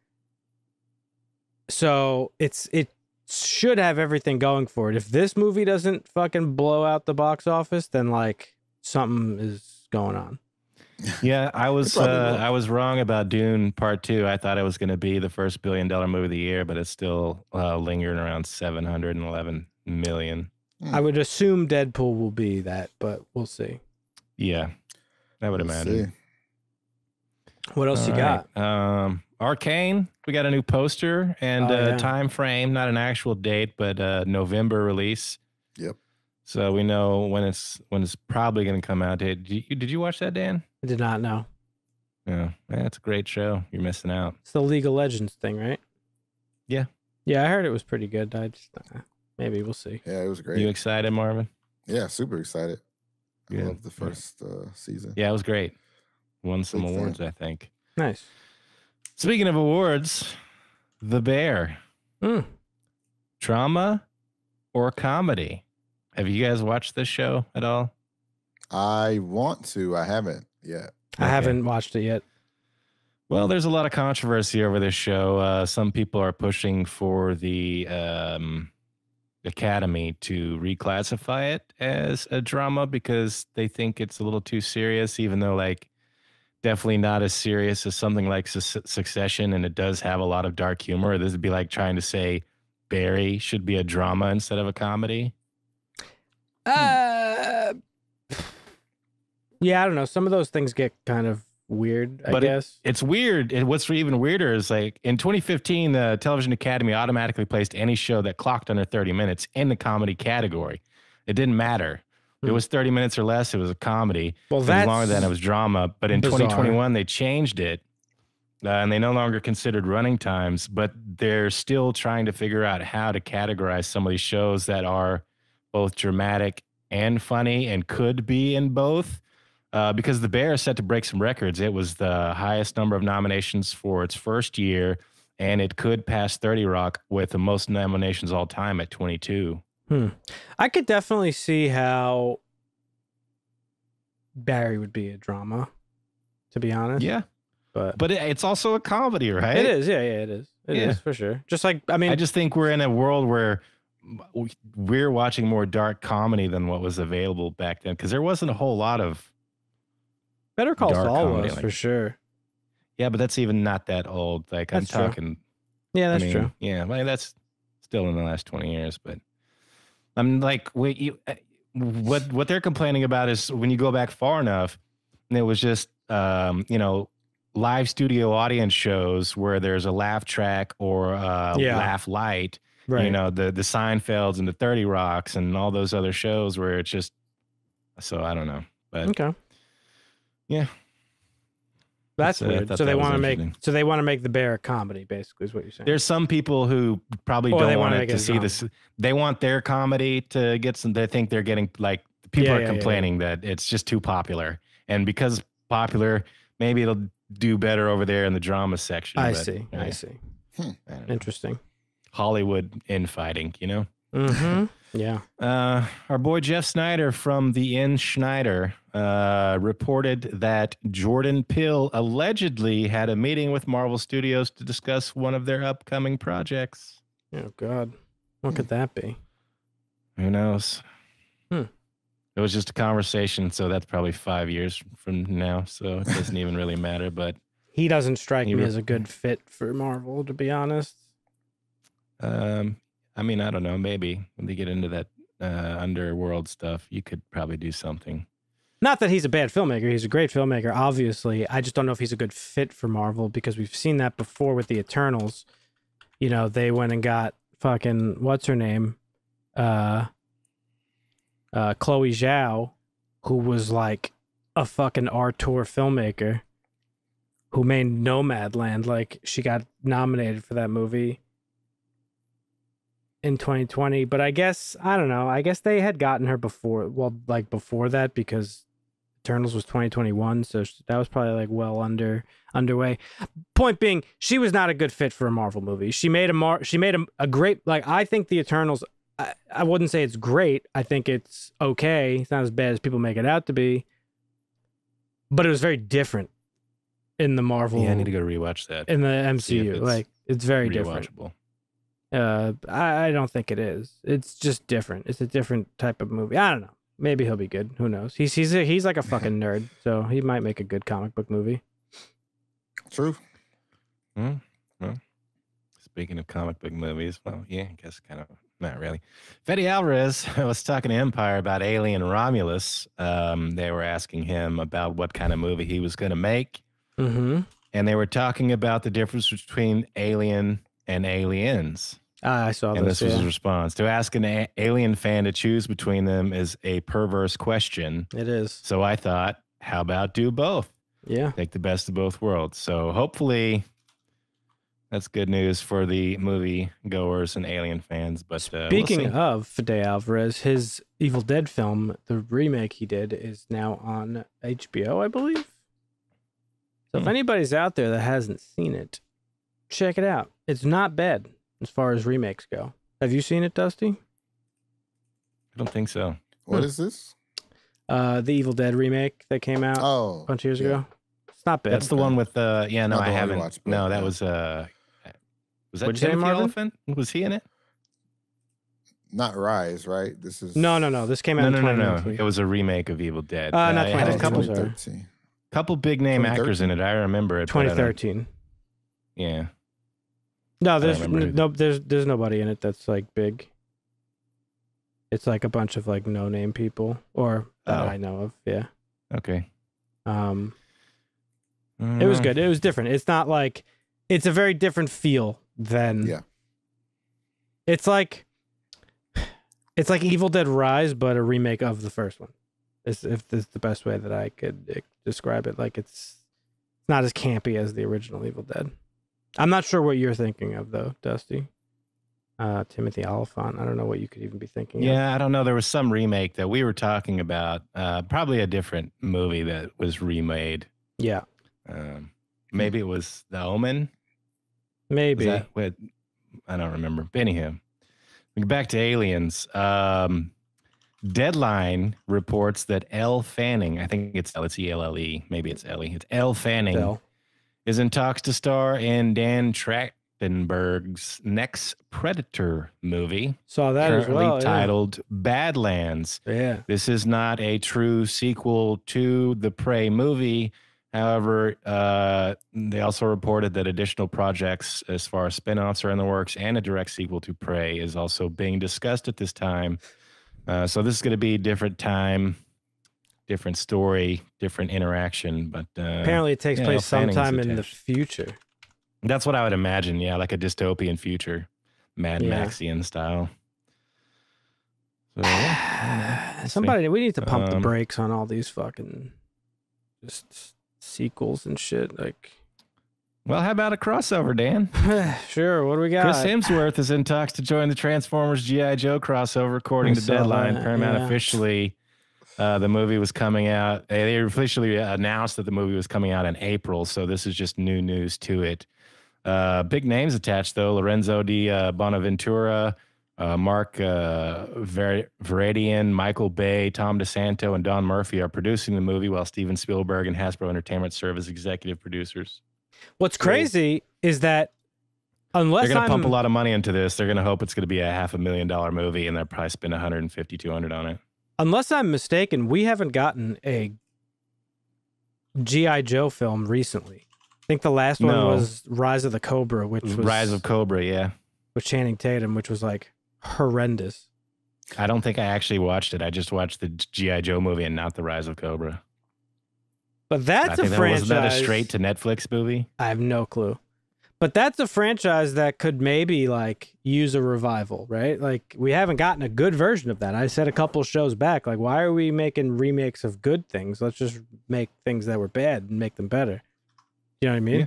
So it's it should have everything going for it. If this movie doesn't fucking blow out the box office, then like something is going on. Yeah, I was uh. I was wrong about Dune Part Two. I thought it was going to be the first billion dollar movie of the year, but it's still uh, lingering around seven hundred and eleven million. I would assume Deadpool will be that, but we'll see. Yeah, I would We'll imagine. see. What else you All got? Um, Arcane. We got a new poster and Oh, uh, yeah. time frame, not an actual date, but uh, November release. Yep. So we know when it's when it's probably going to come out. Did you did you watch that, Dan? I did not know. Yeah, that's a great show. You're missing out. It's the League of Legends thing, right? Yeah. Yeah, I heard it was pretty good. I just uh, maybe we'll see. Yeah, it was great. You excited, Marvin? yeah, super excited. I Good. love the first uh, season. Yeah, it was great. Won some Big fan. awards, I think. Nice. Speaking of awards, The Bear, Mm. drama or comedy? Have you guys watched this show at all? I want to. I haven't yet. I Okay. haven't watched it yet. Well, there's a lot of controversy over this show. Uh, some people are pushing for the um, Academy to reclassify it as a drama because they think it's a little too serious, even though, like, definitely not as serious as something like Su- Succession, and it does have a lot of dark humor. This would be like trying to say Barry should be a drama instead of a comedy. Uh, yeah, I don't know. Some of those things get kind of weird. I But it- guess. It's weird. And what's even weirder is like in 2015, the Television Academy automatically placed any show that clocked under 30 minutes in the comedy category. It didn't matter. It Hmm. was 30 minutes or less. It was a comedy. well, that's long as that it was drama. But in bizarre. 2021, they changed it. Uh, and they no longer considered running times, but they're still trying to figure out how to categorize some of these shows that are both dramatic and funny and could be in both. Uh, because The Bear is set to break some records. It was the highest number of nominations for its first year, and it could pass 30 Rock with the most nominations all time at 22. hmm. I could definitely see how Barry would be a drama. To be honest, Yeah, but, but it, it's also a comedy, right? it is. Yeah, yeah, it is. It is Yeah. for sure. Just like I mean, I just think we're in a world where we're watching more dark comedy than what was available back then because there wasn't a whole lot of Better Call Saul was like- for sure. yeah, but that's even not that old. Like That's I'm true. talking, Yeah, that's I mean, true. Yeah, well, that's still in the last twenty years, but I'm like, wait, you, uh, what what they're complaining about is when you go back far enough, and it was just um, you know live studio audience shows where there's a laugh track or a Yeah. laugh light Right. you know the the Seinfelds and the Thirty Rocks and all those other shows where it's just so I don't know, but Okay. Yeah. That's That's, uh, weird. So they that was want to make so they want to make the bear a comedy, basically, is what you're saying. there's some people who probably Or don't wanna it it to a see drama. this. They want their comedy to get some. They think they're getting like people Yeah, are yeah, yeah, yeah. complaining that it's just too popular, and because popular, maybe it'll do better over there in the drama section. I but, see. yeah, I see. I don't know. Interesting. Hollywood infighting, you know. Mm-hmm. *laughs* yeah. Uh, our boy Jeff Sneider from the InSneider uh, reported that Jordan Peele allegedly had a meeting with Marvel Studios to discuss one of their upcoming projects. Oh God. What could that be? Who knows? Hmm. It was just a conversation, so that's probably five years from now, so it doesn't even really matter. But He doesn't strike He me re- as a good fit for Marvel, to be honest. Um, I mean, I don't know. Maybe when they get into that uh, underworld stuff, you could probably do something. Not that he's a bad filmmaker. He's a great filmmaker, obviously. I just don't know if he's a good fit for Marvel because we've seen that before with the Eternals. You know, they went and got fucking what's her name? Uh uh Chloe Zhao, who was like a fucking auteur filmmaker who made Nomadland. Like she got nominated for that movie in 2020 but i guess i don't know i guess they had gotten her before well like before that because eternals was 2021 so that was probably like well under underway point being she was not a good fit for a marvel movie she made a mar she made a, a great like i think the eternals I, I wouldn't say it's great i think it's okay it's not as bad as people make it out to be but it was very different in the marvel Yeah, I need to go rewatch that. in the mcu it's like it's very different. Uh, I, I don't think it is. It's just different. It's a different type of movie. I don't know. Maybe he'll be good. Who knows? He's he's a, he's like a fucking *laughs* nerd, so he might make a good comic book movie. True. Hmm, well, speaking of comic book movies, well, yeah, I guess kind of not really. Fede Alvarez *laughs* was talking to Empire about Alien Romulus. Um, they were asking him about what kind of movie he was going to make, Mm-hmm. and they were talking about the difference between Alien and Aliens. Ah, I saw and this. this was his response. To ask an a- alien fan to choose between them is a perverse question. It is. So I thought, how about do both? Yeah. Take the best of both worlds. So hopefully that's good news for the movie goers and alien fans. But uh, we'll Speaking of Fede Alvarez, his Evil Dead film, the remake he did, is now on HBO, I believe. So if Hmm. anybody's out there that hasn't seen it, check it out. It's not bad as far as remakes go. Have you seen it, Dusty? I don't think so. What Hmm. is this? Uh, the Evil Dead remake that came out Oh, a bunch of years yeah. ago. It's not bad. That's the one with uh yeah, no, Not I the one we haven't. watched, no, that yeah. was uh was that What'd you say, Timothy Elephant? Was he in it? not Rise, right? This is No, no, no. This came out No, in no, no, no. It was a remake of Evil Dead. Uh, not it had a couple sorry. 2013. couple big name actors in it. I remember it. but I don't- 2013. Yeah. No, there's no, there's there's nobody in it that's like big. It's like a bunch of like no name people, or that Oh. I know of. Yeah. Okay. Um, it was Mm. good. It was different. It's not like it's a very different feel than. Yeah. It's like it's like Evil Dead Rise, but a remake of the first one. Is if this is the best way that I could eh, describe it. Like it's not as campy as the original Evil Dead. I'm not sure what you're thinking of though, Dusty. Uh, Timothy Olyphant. I don't know what you could even be thinking. of. Yeah, I don't know. There was some remake that we were talking about. Uh, probably a different movie that was remade. Yeah. Um, maybe it was The Omen. Maybe. what? I don't remember. But anywho, back to aliens. Um, Deadline reports that Elle Fanning, I think it's Elle, it's E L L E, maybe it's Ellie, it's Elle Fanning, Dell. Is in talks to star in Dan Trachtenberg's next Predator movie, Saw that as currently well. yeah. titled Badlands. Yeah. This is not a true sequel to the Prey movie. However, uh, they also reported that additional projects, as far as spin-offs, are in the works, and a direct sequel to Prey is also being discussed at this time. Uh, so this is going to be a different time, different story, different interaction. But uh, Apparently, it takes yeah, place sometime in the future. that's what I would imagine. Yeah, like a dystopian future, Mad Yeah. Maxian style. So, yeah, *sighs* we'll see. Somebody, we need to pump the Um, brakes on all these fucking just sequels and shit. Like, Well, how about a crossover, Dan? *sighs* sure, what do we got? Chris Hemsworth is in talks to join the Transformers GI Joe crossover, according I to Deadline. that, Paramount yeah. officially, uh, the movie was coming out. eh, They officially announced that the movie was coming out in April, so this is just new news to it. Uh, big names attached though: Lorenzo di uh, Bonaventura, uh, Mark uh, Ver- Vahradian, Michael Bay, Tom DeSanto, and Don Murphy are producing the movie, while Steven Spielberg and Hasbro Entertainment serve as executive producers. What's crazy is that unless They're going to pump a lot of money into this. They're going to hope it's going to be a half a million dollar movie, and they'll probably spend 150, 200 on it. Unless I'm mistaken, we haven't gotten a GI Joe film recently. I think the last one was Rise of the Cobra, which was Rise of Cobra, yeah. with Channing Tatum, which was like horrendous. I don't think I actually watched it. I just watched the GI Joe movie and not the Rise of Cobra. But I that's a think that franchise. was that a straight to Netflix movie. I have no clue. But that's a franchise that could maybe like use a revival, right? Like we haven't gotten a good version of that. I said a couple shows back, like why are we making remakes of good things? Let's just make things that were bad and make them better. You know what I mean? Yeah.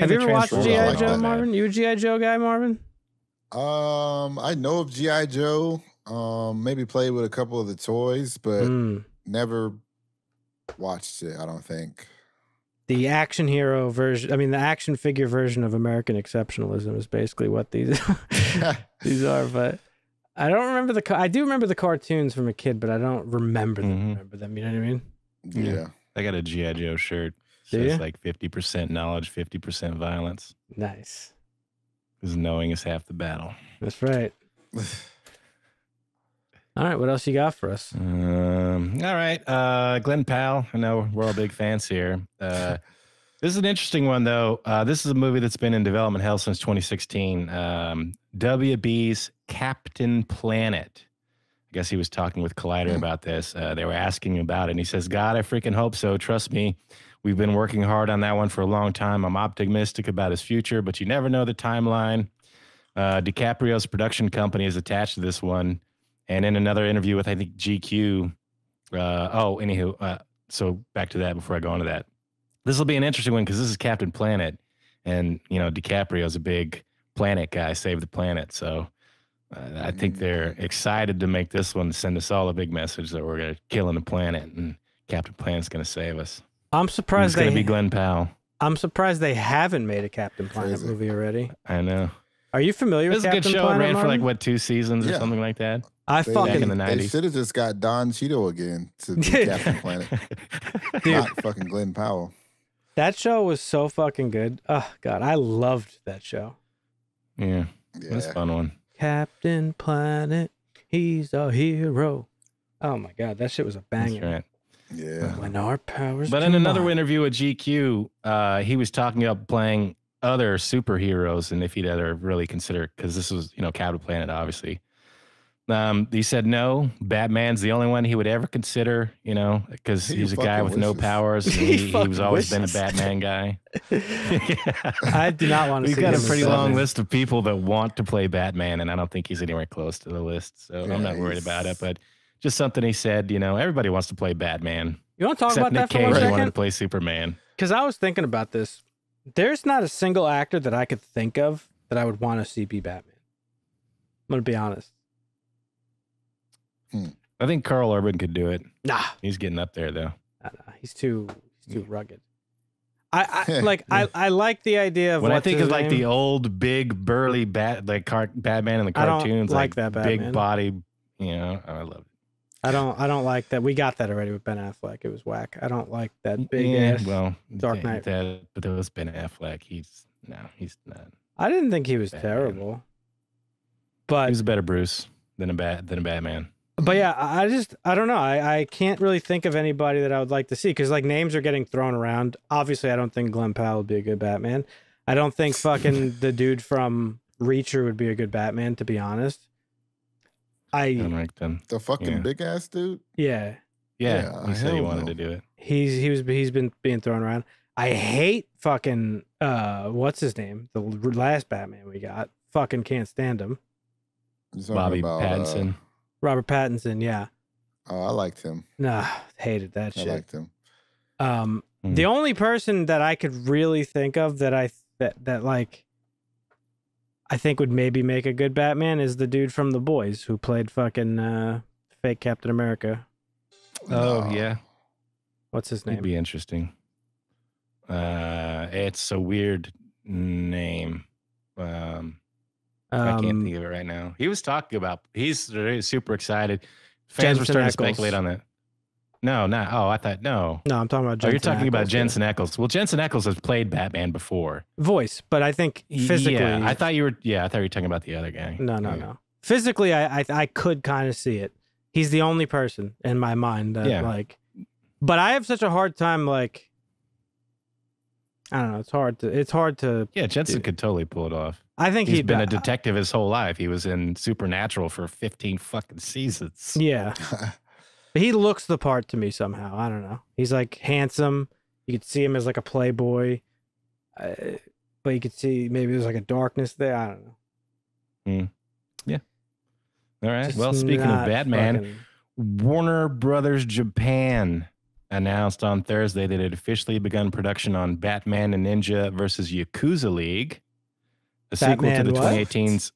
Have you ever watched GI like Joe, that. Marvin? You a GI Joe guy, Marvin? Um, I know of GI Joe. Um, maybe played with a couple of the toys, but Mm. never watched it. I don't think. The action hero version. I mean, the action figure version of American exceptionalism is basically what these *laughs* *laughs* these are. But I don't remember the i do remember the cartoons from a kid, but I don't remember them. Mhm. Remember them? You know what I mean? Yeah. yeah. I got a GI Joe shirt. Do Says ya? like fifty percent knowledge, fifty percent violence. Nice. Because knowing is half the battle. That's right. *laughs* All right. What else you got for us? Um, all right. Uh, Glen Powell. I know we're all big fans here. Uh, *laughs* this is an interesting one, though. Uh, this is a movie that's been in development hell since 2016. Um, WB's Captain Planet. I guess he was talking with Collider Hmm. about this. Uh, they were asking about it, and he says, God, I freaking hope so. Trust me. We've been working hard on that one for a long time. I'm optimistic about his future, but you never know the timeline. Uh, DiCaprio's production company is attached to this one. And in another interview with, I think, GQ, uh, oh, anywho, uh, so back to that before I go on to that. This will be an interesting one because this is Captain Planet. And, you know, DiCaprio's a big planet guy, save the planet. So uh, I think they're excited to make this one send us all a big message that we're going to killing the planet and Captain Planet's going to save us. I'm surprised It's surprised going they. to be Glen Powell. I'm surprised they haven't made a Captain Planet Crazy. movie already. I know. Are you familiar It with was a Captain good show. Planet? it ran for like, what, two seasons or Yeah. something like that? I They- fucking Back in the They 90s. should have just got Don Cheadle again to *laughs* be Captain Planet, *laughs* Dude. not fucking Glen Powell. that show was so fucking good. Oh god, I loved that show. yeah, it was a fun one. Captain Planet, he's a hero. Oh my god, that shit was a That's banger. right. yeah. When our powers. But in another combine. interview with GQ, uh, he was talking about playing other superheroes and if he'd ever really consider, because this was, you know, Captain Planet, obviously. Um, he said no. Batman's the only one he would ever consider, you know, because He he's a guy fucking with no powers. *laughs* And He he, he fucking was always been a. Batman guy. *laughs* *laughs* I do not want to We've see got a him as pretty long Batman. list of people that want to play Batman, and I don't think he's anywhere close to the list. So Yeah, I'm not worried about it. But just something he said, you know, everybody wants to play Batman. You want to talk except about Nick that for Cage one who wanted to play Superman. Because I was thinking about this. There's not a single actor that I could think of that I would want to see be Batman. I'm gonna be honest. Hmm. I think Karl Urban could do it. Nah, He's getting up there though. nah, nah. he's too he's too rugged. I, I *laughs* like I, I like the idea of When I think is of like the old big burly bat like car- Batman in the I don't cartoons, like that Batman. big body. You know, oh, I love it. I don't I don't like that. We got that already with Ben Affleck. It was whack. I don't like that mm, big yeah, ass. well, Dark Knight. That, but that was Ben Affleck. He's no, he's not. I didn't think he was Batman. terrible. But He's a better Bruce than a bat than a Batman. But yeah, I I just I don't know. I, I can't really think of anybody that I would like to see because like names are getting thrown around. Obviously, I don't think Glen Powell would be a good Batman. I don't think fucking *laughs* the dude from Reacher would be a good Batman. To be honest, I I like them. The fucking Yeah. big ass dude. yeah, Yeah, Yeah, he said he wanted no. to do it. he's he was he's been being thrown around. I hate fucking uh what's his name? The last Batman we got. Fucking can't stand him. Bobby about, uh, Pattinson. Robert Pattinson. Yeah, oh, I liked him. nah, *sighs* hated that I shit. I liked him. Um, Hmm. the only person that I could really think of that I that that like I think would maybe make a good Batman is the dude from The Boys who played fucking uh, fake Captain America. oh No. yeah, What's his it'd name? be interesting. Uh, it's a weird name. Um, I can't Um, think of it right now. He was talking about. He's really super excited. Fans were starting Ackles. to speculate on that. No, not. Oh, I thought no. no, I'm talking about. oh, Jensen you're talking about Ackles, yeah. Jensen Ackles. Well, Jensen Ackles has played Batman before. voice, but I think physically, Yeah, I thought you were. Yeah, I thought you were talking about the other guy. no, no, Yeah. no. Physically, I I, I could kind of see it. He's the only person in my mind that Yeah. like, but I have such a hard time like. I don't know. It's hard to. It's hard to. Yeah, Jensen Dude. could totally pull it off. I think He's he'd been a detective his whole life. He was in Supernatural for 15 fucking seasons. Yeah, *laughs* but he looks the part to me somehow. I don't know. He's like handsome. You could see him as like a playboy, uh, but you could see maybe there's like a darkness there. I don't know. Yeah. All right. Just well, speaking of Batman, fucking- Warner Brothers Japan announced on Thursday that it had officially begun production on Batman and Ninja versus Yakuza League, a sequel to the what? 2018's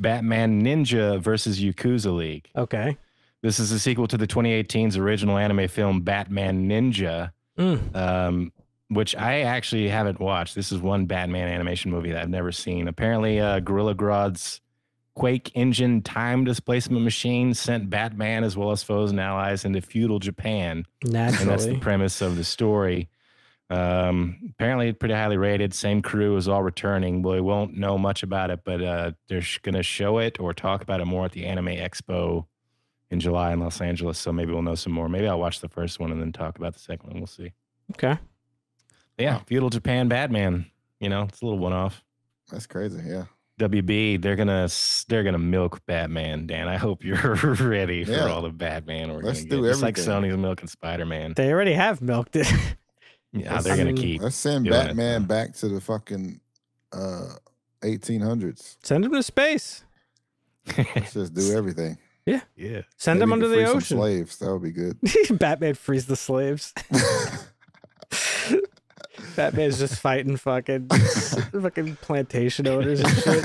Batman Ninja versus Yakuza League. Okay. This is a sequel to the 2018's original anime film Batman Ninja, Mm. um, which I actually haven't watched. This is one Batman animation movie that I've never seen. Apparently, uh, Gorilla Grodd's Quake engine time displacement machine sent Batman as well as foes and allies into feudal Japan, Naturally. and that's the premise of the story. Um, apparently, pretty highly rated. Same crew is all returning. We won't know much about it, but uh, they're going to show it or talk about it more at the Anime Expo in July in Los Angeles. So maybe we'll know some more. Maybe I'll watch the first one and then talk about the second one. We'll see. Okay. Yeah, feudal Japan Batman. You know, it's a little one off. That's crazy. Yeah. WB, they're gonna they're gonna milk Batman. Dan, I hope you're *laughs* ready for all the Batman we're Let's gonna do get. Just like everything. Sony's milking Spider Man. They already have milked it. *laughs* Yeah, Let's- they're I gonna keep. Let's send doing it, Batman though. back to the fucking uh 1800s. Send him to space. Let's just do *laughs* everything. yeah. Yeah. Send Maybe him under the free some ocean. Slaves. That would be good. Batman frees the slaves. Batman's just fighting fucking *laughs* fucking plantation owners and *laughs* shit.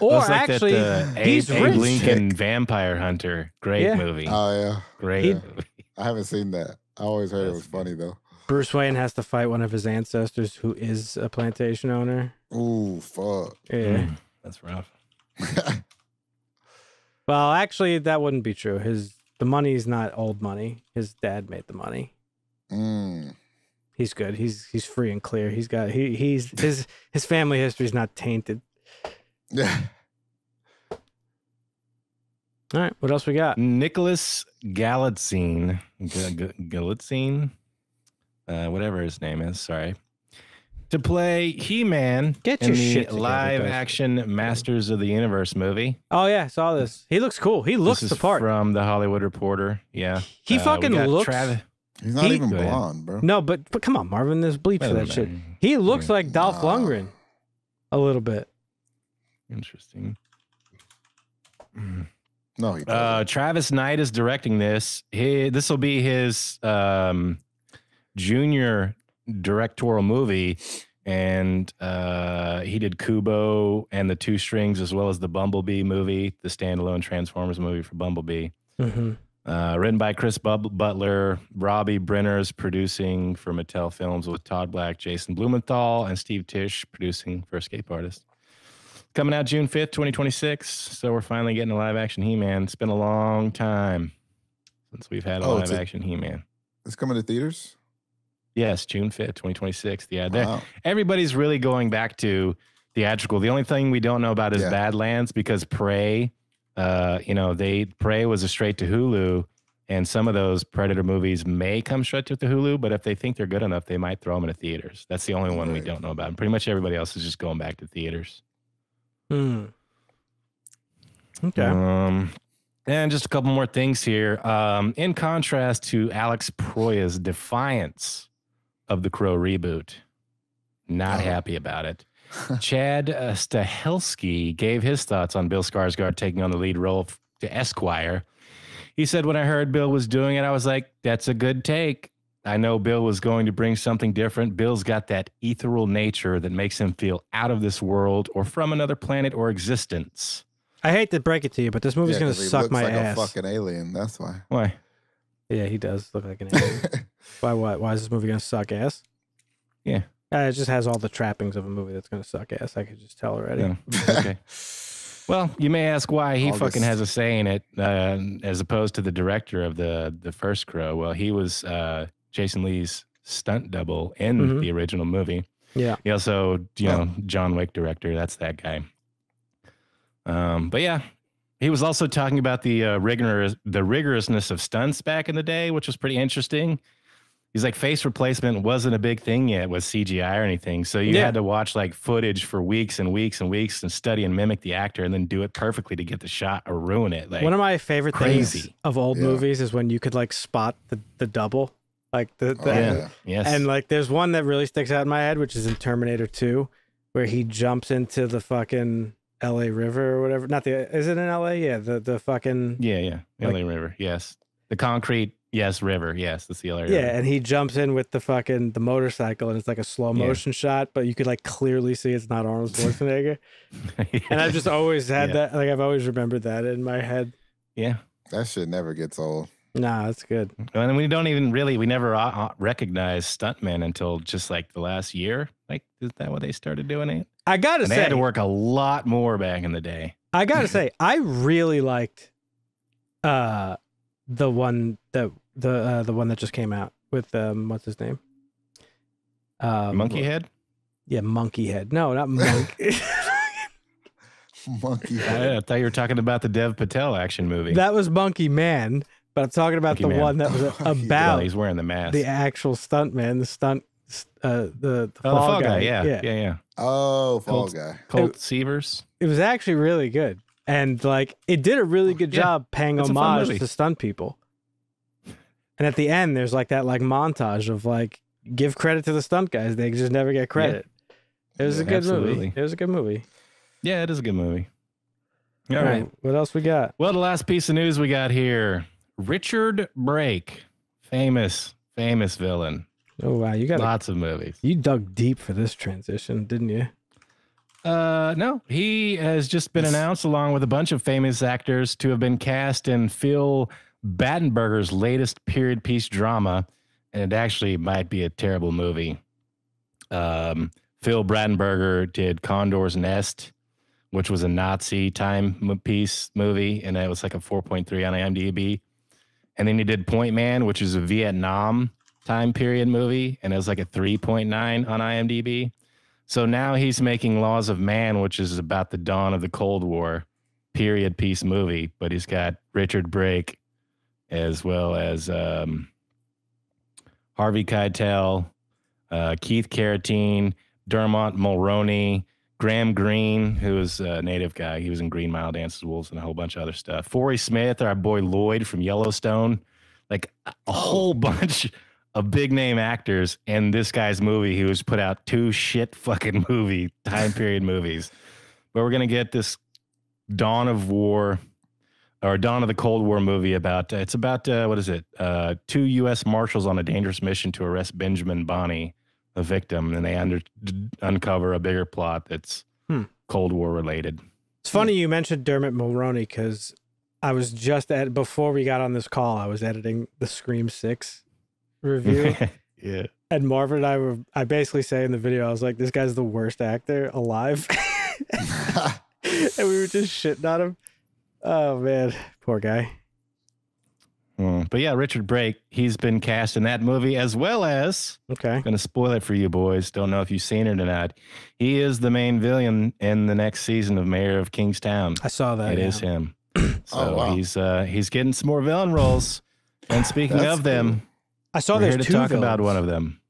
Or like actually, that, uh, he's Abe, Abe rich. Lincoln Vampire Hunter. Great Yeah. movie. oh yeah. Great. He- movie. I haven't seen that. I always heard it was funny though. Bruce Wayne has to fight one of his ancestors who is a plantation owner. Ooh, fuck. Yeah. Mm, that's rough. *laughs* Well, actually, that wouldn't be true. His the money's not old money. His dad made the money. mm. He's good. He's he's free and clear. He's got he he's his his family history's not tainted. *laughs* Yeah. All right, what else we got? Nicholas Galitzine, G- G- Galitzine, uh, whatever his name is. Sorry, to play He-Man Get in your the shit together, live-action Masters of the Universe movie. Oh yeah, saw this. He looks cool. He looks this the part. from the Hollywood Reporter. Yeah, He Uh, fucking looks. Travis- He's not He- even Go blonde, bro. No, but but come on, Marvin. There's bleach Wait for a that shit. He looks Yeah. like Dolph Nah. Lundgren, a little bit. Interesting. *clears throat* No, he doesn't. Uh, Travis Knight is directing this. He, this will be his um, junior directorial movie, and uh, he did Kubo and the Two Strings, as well as the Bumblebee movie, the standalone Transformers movie for Bumblebee. hmm Uh, written by Chris Bub- Butler, Robbie Brenner's producing for Mattel Films with Todd Black, Jason Blumenthal, and Steve Tisch producing for Escape Artist. Coming out June 5th, 2026. So we're finally getting a live action He Man. It's been a long time since we've had a Oh, live action He Man. it's coming to theaters. Yes, June 5th, 2026. Yeah, Wow. everybody's really going back to theatrical. The only thing we don't know about is Yeah. Badlands because Prey, uh, you know, they Prey was a straight to Hulu, and some of those Predator movies may come straight to the Hulu, but if they think they're good enough, they might throw them into theaters. That's the only one we don't know about. And pretty much everybody else is just going back to theaters. Hmm. Okay. Um, and just a couple more things here. Um, in contrast to Alex Proyas' defiance of the Crow reboot, not Oh. happy about it. Chad uh, Stahelski gave his thoughts on Bill Skarsgård taking on the lead role to Esquire. He said, When I heard Bill was doing it, I was like, That's a good take. I know Bill was going to bring something different. Bill's got that ethereal nature that makes him feel out of this world or from another planet or existence. I hate to break it to you, but this movie's Yeah, gonna he suck looks my like ass. a fucking alien. That's why. Why? Yeah, he does look like an alien. *laughs* Why? What? Why is this movie gonna suck ass? Yeah. Uh, it just has all the trappings of a movie that's gonna suck ass. I could just tell already. Yeah. *laughs* *laughs* Okay. Well, you may ask why he fucking has a say in it, uh, as opposed to the director of the the first Crow. Well, he was uh, Jason Lee's stunt double in Mhm. the original movie. Yeah. He also, you Oh. know, John Wick director. That's that guy. Um, but yeah, he was also talking about the uh, rigorous the rigorousness of stunts back in the day, which was pretty interesting. He's like face replacement wasn't a big thing yet with CGI or anything. So you Yeah. had to watch like footage for weeks and weeks and weeks and study and mimic the actor and then do it perfectly to get the shot or ruin it. Like One of my favorite things of old Yeah. movies is when you could like spot the, the double, like the, the Oh, yeah. yeah. yes. and like there's one that really sticks out in my head, which is in Terminator 2, where he jumps into the fucking L.A. River or whatever. Not the is it in L.A. Yeah, the the fucking yeah, yeah. like- LA River. Yes. The concrete. Yes. River. Yes. The LA River. yeah, and he jumps in with the fucking the motorcycle, and it's like a slow Yeah. motion shot, but you could like clearly see it's not Arnold Schwarzenegger. *laughs* and I've just always had Yeah. that, like I've always remembered that in my head. yeah. That shit never gets old. Nah, that's good. And we don't even really, we never uh, uh, recognize stuntmen until just like the last year. Like, is that what they started doing it? I gotta And they had to work a lot more back in the day. I gotta *laughs* say, I really liked uh the one that the uh, the one that just came out with um what's his name? Um, Monkey Head? Yeah, Monkey Head. No, not Monkey. *laughs* Monkey. I, I thought you were talking about the Dev Patel action movie. that was Monkey Man, but I'm talking about Monkey the Man. one that was *laughs* Monkey Well, about he's wearing the mask. the actual stunt man, the stunt uh the, the oh, fall, the Fall guy. Guy. Yeah. Yeah. Yeah. Oh, Fall Colt- Guy. Colt Seavers. It was actually really good. And like it did a really oh, good Yeah, job paying a homage to stunt people. And at the end there's like that like montage of like give credit to the stunt guys. They just never get credit. It was a Yeah, good movie. It was a good movie. Yeah, it is a good movie. All All right. right. What else we got? Well, the last piece of news we got here Richard Brake, famous, famous villain. Oh wow, you got Lots of movies. you dug deep for this transition, didn't you? Uh, no, he has just been announced along with a bunch of famous actors to have been cast in Phil Blattenberger's latest period piece drama, and it actually might be a terrible movie. Um, Phil Battenberger did Condor's Nest, which was a Nazi time piece movie, and it was like a 4.3 on IMDb. And then he did Point Man, which is a Vietnam time period movie, and it was like a 3.9 on IMDb. So now he's making Laws of Man, which is about the dawn of the Cold War period piece movie, but he's got Richard Brake as well as um, Harvey Keitel, uh, Keith Carradine, Dermot Mulroney, Graham Greene, who was a native guy. He was in Green Mile, Dances Wolves, and a whole bunch of other stuff. Forrie Smith, our boy Lloyd from Yellowstone, like a whole *laughs* bunch of big name actors in this guy's movie who's put out two shit fucking *laughs* movie time period movies. But we're gonna get this Dawn of War or Dawn of the Cold War movie about it's about uh, what is it? Uh, two U.S. Marshals on a dangerous mission to arrest Benjamin Bonney, a victim, and they under, d- uncover a bigger plot that's Hmm. Cold War related. It's funny you mentioned Dermot Mulroney because I was just at before we got on this call, I was editing the Scream Six review. *laughs* yeah. And Marvin and I were, I basically say in the video, I was like, this guy's the worst actor alive. *laughs* and we were just shitting on him. Oh, man. Poor guy. Mm, But yeah, Richard Brake, he's been cast in that movie as well as Okay. Gonna spoil it for you boys. Don't know if you've seen it or not. He is the main villain in the next season of Mayor of Kingstown. I saw that. It yeah. is him. *clears throat* So Oh, wow. he's uh he's getting some more villain roles. And speaking That's of them, I saw we're there's here to two talk about one of them.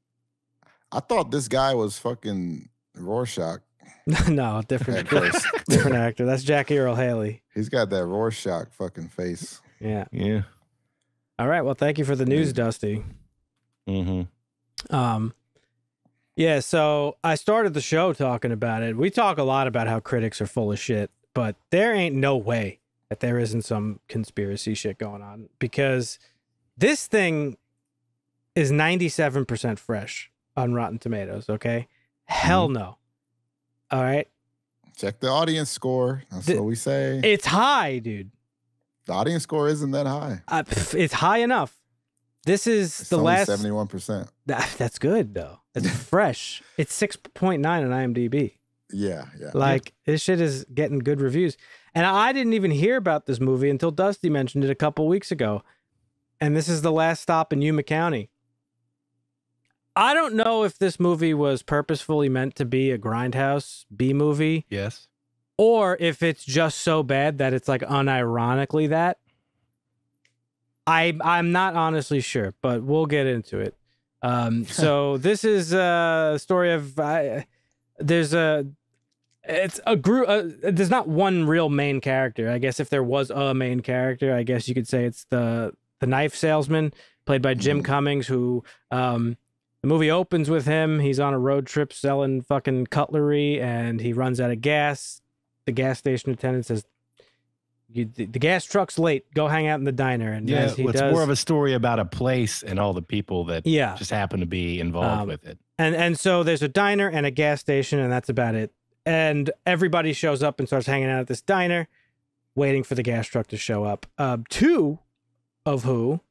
I thought this guy was fucking Rorschach *laughs* no, different, at *laughs* different actor. That's Jackie Earle Haley. He's got that Rorschach fucking face. Yeah. Yeah. All right. Well, thank you for the news, Dusty. Mm-hmm. Um, yeah, so I started the show talking about it. We talk a lot about how critics are full of shit, but there ain't no way that there isn't some conspiracy shit going on because this thing is 97% fresh on Rotten Tomatoes, okay? Hell no. All right. Check the audience score. That's The- what we say. It's high, dude. the audience score isn't that high. Uh, it's high enough. This is It's the last. seventy-one percent. That- that's good, though. It's *laughs* fresh. It's 6.9 on IMDb. Yeah, yeah. Like this shit is getting good reviews. And I didn't even hear about this movie until Dusty mentioned it a couple weeks ago. And this is the last stop in Yuma County. I don't know if this movie was purposefully meant to be a grindhouse B movie Yes. or if it's just so bad that it's like unironically that. I I'm not honestly sure, but we'll get into it. Um, *laughs* so this is a story of uh, there's a it's a group. Uh, there's not one real main character. I guess if there was a main character, I guess you could say it's the the knife salesman played by Jim Mhm. Cummings, who um, the movie opens with him. He's on a road trip selling fucking cutlery, and he runs out of gas. The gas station attendant says, you, the, "The gas truck's late. Go hang out in the diner." And Yeah, as he well, it's does, more of a story about a place and all the people that yeah, just happen to be involved Um, with it. and and so there's a diner and a gas station, and that's about it. And everybody shows up and starts hanging out at this diner, waiting for the gas truck to show up. Uh, two of who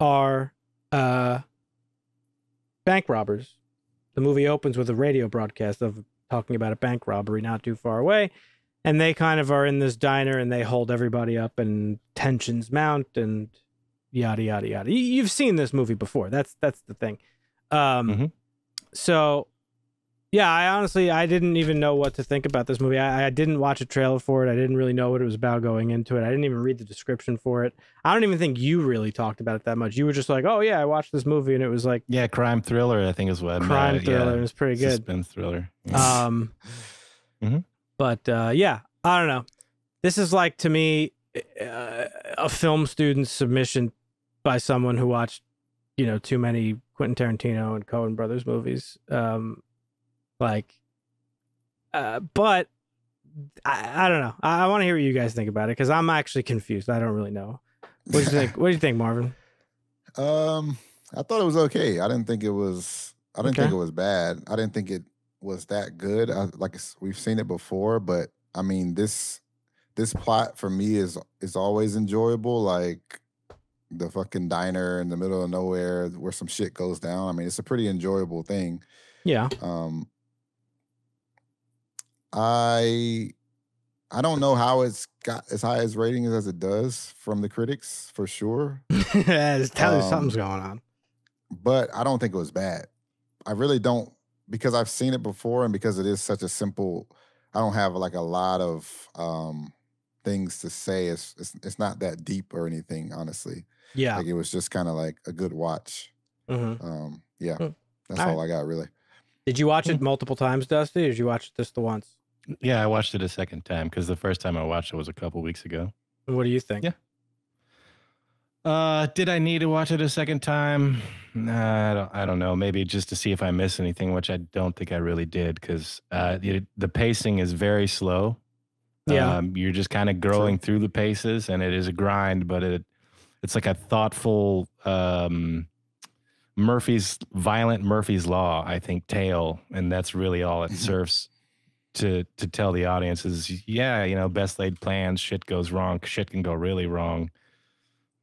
are uh, bank robbers. The movie opens with a radio broadcast of talking about a bank robbery not too far away, and they kind of are in this diner and they hold everybody up, and tensions mount, and yada yada yada. You- You've seen this movie before. That's that's the thing. Um, Mhm. so yeah i honestly i didn't even know what to think about this movie. I, I didn't watch a trailer for it. I didn't really know what it was about going into it. I didn't even read the description for it. I don't even think you really talked about it that much. You were just like oh yeah i watched this movie and it was like Yeah, crime thriller. I think is what crime uh, thriller Yeah, it was pretty good. suspense thriller. *laughs* um Mhm. but uh yeah i don't know. This is like to me uh, a film student's submission by someone who watched you know too many quentin tarantino and coen brothers movies. Um like uh but i, I don't know i, I want to hear what you guys think about it because i'm actually confused i don't really know what do you think *laughs* what do you think marvin Um, I thought it was okay. I didn't think it was. I didn't think it was bad. I didn't think it was that good. I, like we've seen it before, but I mean this this plot for me is is always enjoyable. Like the fucking diner in the middle of nowhere where some shit goes down. I mean, it's a pretty enjoyable thing. yeah Um, I I don't know how it's got as high as ratings as it does from the critics for sure. *laughs* Just tell you Um, something's going on but I don't think it was bad. I really don't because I've seen it before and because it is such a simple I don't have like a lot of um things to say. It's it's, it's not that deep or anything, honestly. yeah Like it was just kind of like a good watch. Mhm. Um yeah. Hmm. That's All all I got really. did you watch it multiple times dusty or did you watch it just the once Yeah, I watched it a second time because the first time I watched it was a couple weeks ago. What do you think Yeah. Uh, did I need to watch it a second time? Nah, I don't. I don't know. Maybe just to see if I miss anything, which I don't think I really did, because uh, the, the pacing is very slow. Yeah. um, you're just kind of growing through the paces, and it is a grind, but it it's like a thoughtful um, Murphy's violent Murphy's Law, I think, tale, and that's really all it serves to to tell the audience is yeah, you know, best laid plans, shit goes wrong, shit can go really wrong.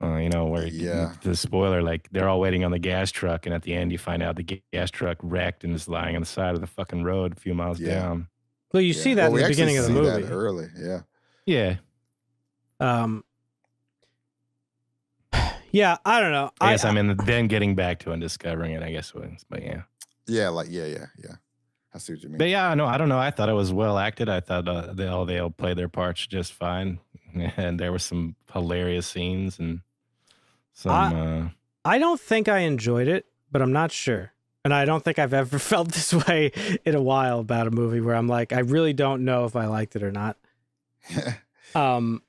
Uh, you know, where Yeah. the spoiler, like they're all waiting on the gas truck, and at the end, you find out the gas truck wrecked and is lying on the side of the fucking road a few miles Yeah. down. well you Yeah. see that Well, in the actually beginning of the movie That early, yeah. Yeah, Um, yeah, I don't know. I guess I, am in then getting back to and discovering it. I guess was, but yeah. Yeah, like yeah, yeah, yeah. I see what you mean. But yeah, no, I don't know. I thought it was well acted. I thought uh, they all they all played their parts just fine, *laughs* and there were some hilarious scenes and some. I- uh, I don't think I enjoyed it, but I'm not sure. And I don't think I've ever *laughs* felt this way in a while about a movie where I'm like, I really don't know if I liked it or not. *laughs* Um,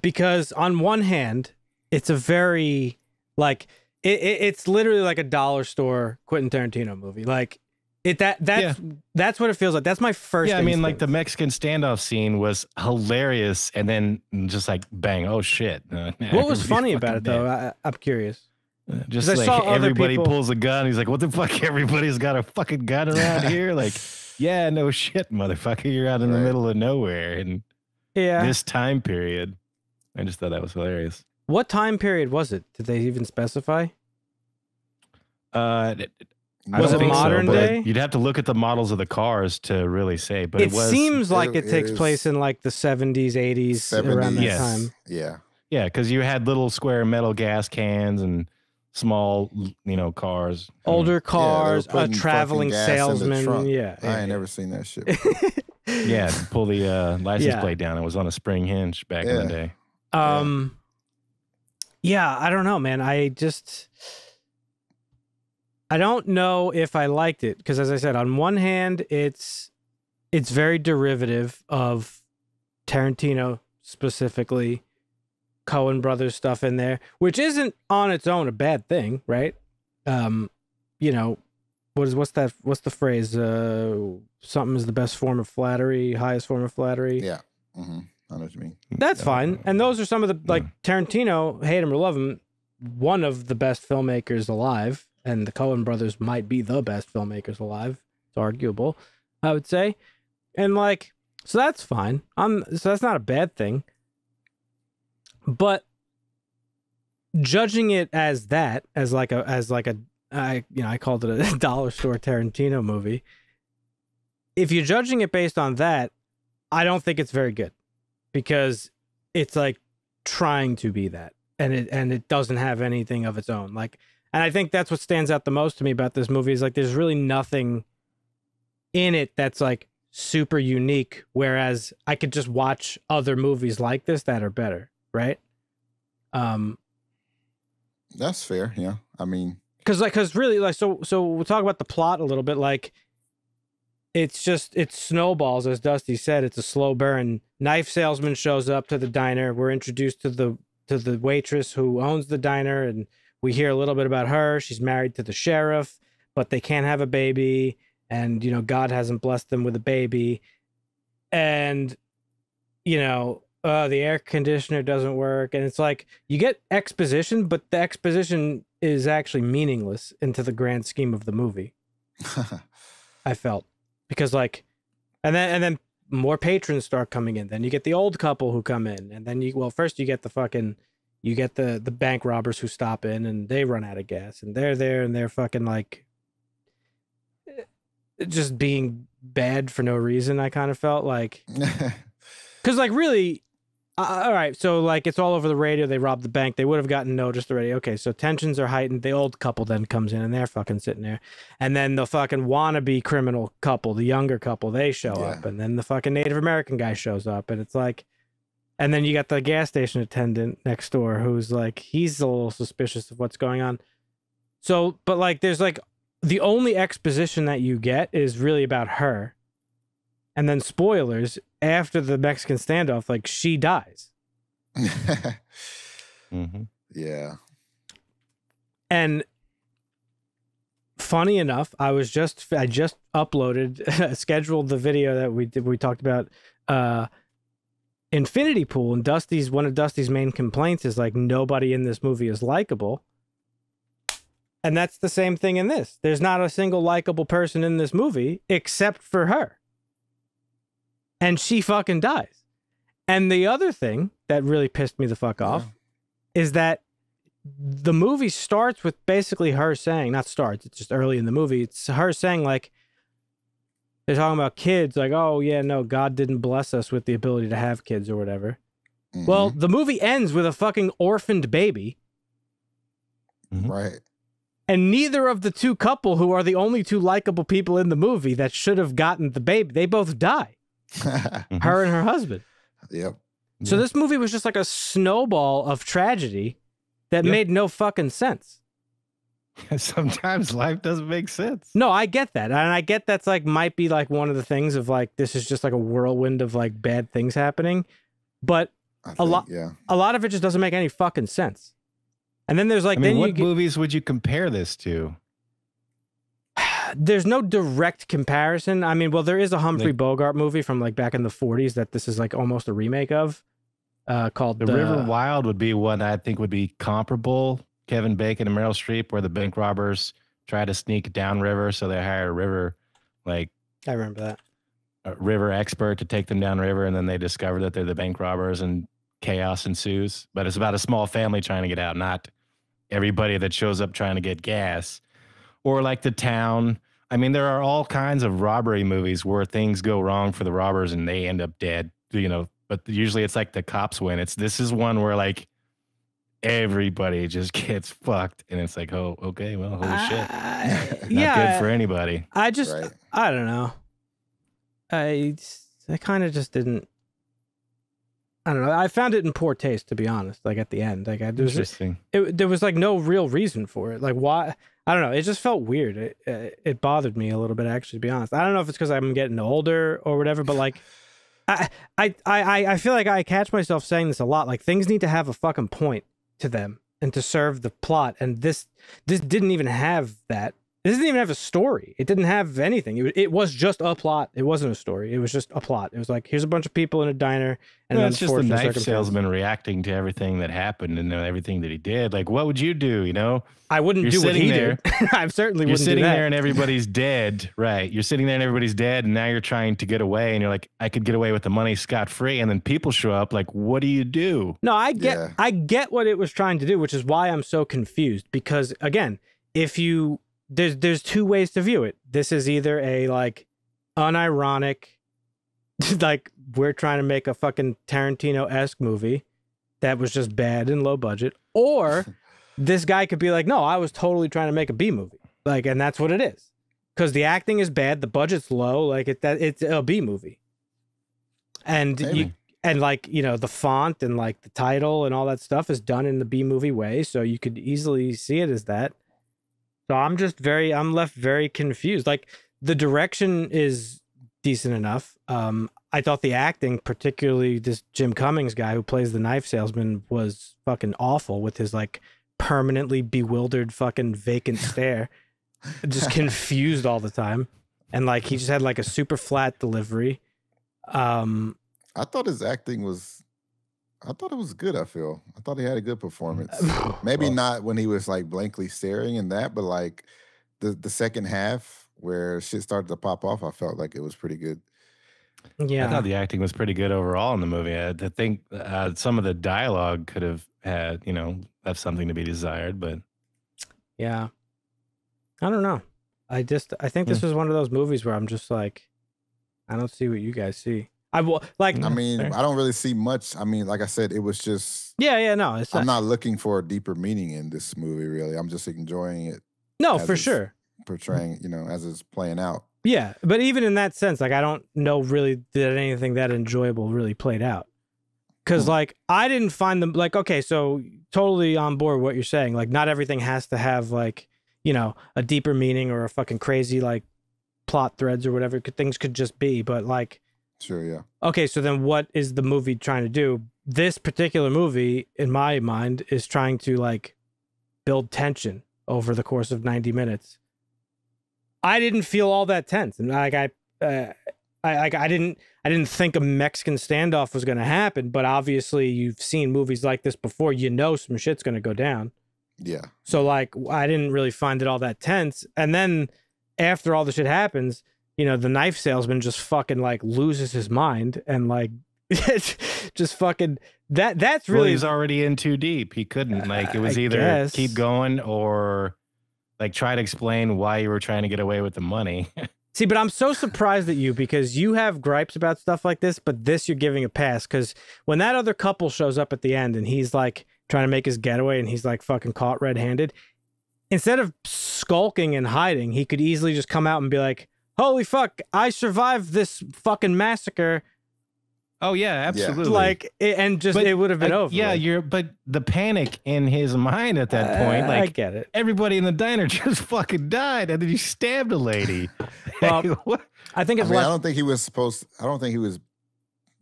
because on one hand, it's a very like it, it, it's literally like a dollar store Quentin Tarantino movie. Like it that that's that's what it feels like. That's my first. yeah, I mean, like the. Mexican standoff scene was hilarious, and then just like bang, oh shit! Uh, *laughs* What was funny about it though? dead. I, I'm curious. Uh, Just like everybody people- pulls a gun. He's like, "What the fuck? *laughs* Everybody's got a fucking gun around *laughs* here." Like, yeah, no shit, motherfucker. You're out in the middle of nowhere and Yeah. this time period. I just thought that was hilarious. what time period was it? Did they even specify? Uh, I Was don't it think so, modern but day? You'd have to look at the models of the cars to really say. But it, it, was seems like it, it takes place in like the 70s, 80s, around that Yes. time. Yeah. yeah, because you had little square metal gas cans and small, you know, cars. Older were cars, a traveling fucking gas in the salesman. Yeah. I ain't never seen that shit. *laughs* Yeah, pull the uh, license Yeah. plate down. It was on a spring hinge back in the day. Um, yeah, I don't know, man. I just, I don't know if I liked it because, as I said, on one hand, it's it's very derivative of Tarantino specifically, Coen brothers stuff in there, which isn't on its own a bad thing, right? Um, you know, what is what's that? What's the phrase? Uh, something is the best form of flattery, highest form of flattery. Yeah. hmm I know what you mean. That's fine. And those are some of the like Tarantino, hate him or love him, one of the best filmmakers alive, and the Coen brothers might be the best filmmakers alive. It's arguable, I would say. And like, so that's fine. I'm so that's not a bad thing. But judging it as that, as like a as like a I you know, I called it a *laughs* dollar store Tarantino movie. If you're judging it based on that, I don't think it's very good because it's like trying to be that and it and it doesn't have anything of its own like and i think that's what stands out the most to me about this movie is like there's really nothing in it that's like super unique whereas i could just watch other movies like this that are better right um That's fair. Yeah. I mean, because like because really like so so we'll talk about the plot a little bit like it's just it snowballs as dusty said it's a slow burn knife salesman shows up to the diner we're introduced to the to the waitress who owns the diner and we hear a little bit about her. She's married to the sheriff but they can't have a baby. And you know god hasn't blessed them with a baby. And you know uh the air conditioner doesn't work. And it's like you get exposition but the exposition is actually meaningless into the grand scheme of the movie. *laughs* I felt. Because like and then and then more patrons start coming in. Then you get the old couple who come in. And then you well first you get the fucking you get the the bank robbers who stop in and they run out of gas and they're there and they're fucking like eh, just being bad for no reason i kind of felt like *laughs* because like really uh, all right so like it's all over the radio they robbed the bank they would have gotten noticed already okay so tensions are heightened the old couple then comes in and they're fucking sitting there and then the fucking wannabe criminal couple the younger couple they show Yeah. up and then the fucking native american guy shows up and it's like and then you got the gas station attendant next door who's like he's a little suspicious of what's going on. So but like there's like the only exposition that you get is really about her. And then spoilers after the mexican standoff like she dies. *laughs* Hmm yeah. and funny enough i was just i just uploaded *laughs* scheduled the video that we did we talked about uh infinity pool and dusty's one of dusty's main complaints is like nobody in this movie is likable. And that's the same thing in this. There's not a single likable person in this movie except for her. And she fucking dies. And the other thing that really pissed me the fuck off is that the movie starts with basically her saying, not starts, it's just early in the movie. It's her saying, like, they're talking about kids, like, oh, yeah, no, God didn't bless us with the ability to have kids or whatever. Mhm. Well, the movie ends with a fucking orphaned baby, right. and neither of the two couple, who are the only two likable people in the movie that should have gotten the baby, they both die, *laughs* Mhm. her and her husband. yep. So Yeah. this movie was just like a snowball of tragedy that Yeah. made no fucking sense. *laughs* Sometimes life doesn't make sense. No, I get that. And I get that's like might be like one of the things of like this is just like a whirlwind of like bad things happening. But I A think, lot- Yeah. a lot of it just doesn't make any fucking sense. And then there's like I mean, then you what get, movies would you compare this to? *sighs* there's no direct comparison. I mean, well, there is a Humphrey Like- Bogart movie from like back in the 40s that this is like almost a remake of, uh, called The the River Wild would be one I think would be comparable. Kevin Bacon and Meryl Streep, where the bank robbers try to sneak downriver, so they hire a river, like I remember that. a river expert to take them downriver, and then they discover that they're the bank robbers, and chaos ensues. But it's about a small family trying to get out, not everybody that shows up trying to get gas, or like the town. I mean, there are all kinds of robbery movies where things go wrong for the robbers and they end up dead. You know, but usually it's like the cops win. It's this is one where like everybody just *laughs* gets fucked, and it's like, oh, okay, well, holy shit, I- *laughs* not yeah, good for anybody. I just Right. I don't know. I I kind of just didn't. I don't know. I found it in poor taste, to be honest. Like at the end, like I there was Interesting. it, there was like no real reason for it. Like why? I don't know. It just felt weird. It uh, it bothered me a little bit, actually. To be honest, I don't know if it's because I'm getting older or whatever, but like, *sighs* I, I I I feel like I catch myself saying this a lot. Like things need to have a fucking point to them and to serve the plot, and this this didn't even have that. This didn't even have a story. It didn't have anything. It, was- it was just a plot. It wasn't a story. It was just a plot. It was like here's a bunch of people in a diner, and No, then it's just the knife salesman reacting to everything that happened and uh, everything that he did. Like, what would you do? You know, I wouldn't You're do what sitting he there. did. *laughs* I certainly you're wouldn't sitting do that. there and everybody's dead, right? You're sitting there and everybody's dead, and now you're trying to get away, and you're like, I could get away with the money scot free, and then people show up. Like, what do you do? No, I get Yeah. I get what it was trying to do, which is why I'm so confused. Because again, if you there's there's two ways to view it. This is either a like unironic, *laughs* like we're trying to make a fucking Tarantino esque movie that was just bad and low budget, or *laughs* this guy could be like, no, I was totally trying to make a B movie, like, and that's what it is. Because the acting is bad, the budget's low, like it that it's a B movie, and you and like you know the font and like the title and all that stuff is done in the B movie way, so you could easily see it as that. So I'm just very I'm left very confused. Like the direction is decent enough. Um I thought the acting, particularly this Jim Cummings guy who plays the knife salesman, was fucking awful with his like permanently bewildered fucking vacant stare. *laughs* just confused all the time. And like he just had like a super flat delivery. Um I thought his acting was. I thought it was good. I feel. I thought he had a good performance. *laughs* Maybe Well- not when he was like blankly staring and that, but like the the second half where shit started to pop off, I felt like it was pretty good. yeah. I thought the acting was pretty good overall in the movie. I, I think uh, some of the dialogue could have had, you know, left something to be desired, but Yeah. I don't know. I just I think this was one of those movies where I'm just like I don't see what you guys see. I will like I mean, fair. I don't really see much. I mean, like I said, it was just. Yeah, yeah, no. It's I'm not, not looking for a deeper meaning in this movie. Really, I'm just enjoying it, No, for sure. portraying. You know, as it's playing out. Yeah, but even in that sense, like I don't know really that anything that enjoyable really played out. Cuz Hmm. like I didn't find them like okay, so totally on board what you're saying. Like not everything has to have like, you know, a deeper meaning or a fucking crazy like plot threads or whatever things could just be, but like Sure, yeah. okay, so then what is the movie trying to do? This particular movie, in my mind, is trying to like build tension over the course of 90 minutes. I didn't feel all that tense. And like I uh, I like I didn't I didn't think a Mexican standoff was going to happen, but obviously you've seen movies like this before, you know some shit's going to go down. Yeah. So like I didn't really find it all that tense. And then after all the shit happens, you know, the knife salesman just fucking like loses his mind and like *laughs* just fucking that that's really really he's already in too deep. He couldn't like it uh, was I either guess. keep going or like try to explain why you were trying to get away with the money. *laughs* See, but I'm so surprised at you because you have gripes about stuff like this, but this you're giving a pass because when that other couple shows up at the end and he's like trying to make his getaway and he's like fucking caught red-handed, instead of skulking and hiding, he could easily just come out and be like, "Holy fuck, I survived this fucking massacre!" oh yeah, absolutely. Like, it, and just But, it would have been like, over. Yeah, with. you're but the panic in his mind at that uh, point, like I get it. everybody in the diner *laughs* just fucking died and then you stabbed a lady. *laughs* Well, *laughs* What? I think I it's mean, I don't think he was supposed. I don't think he was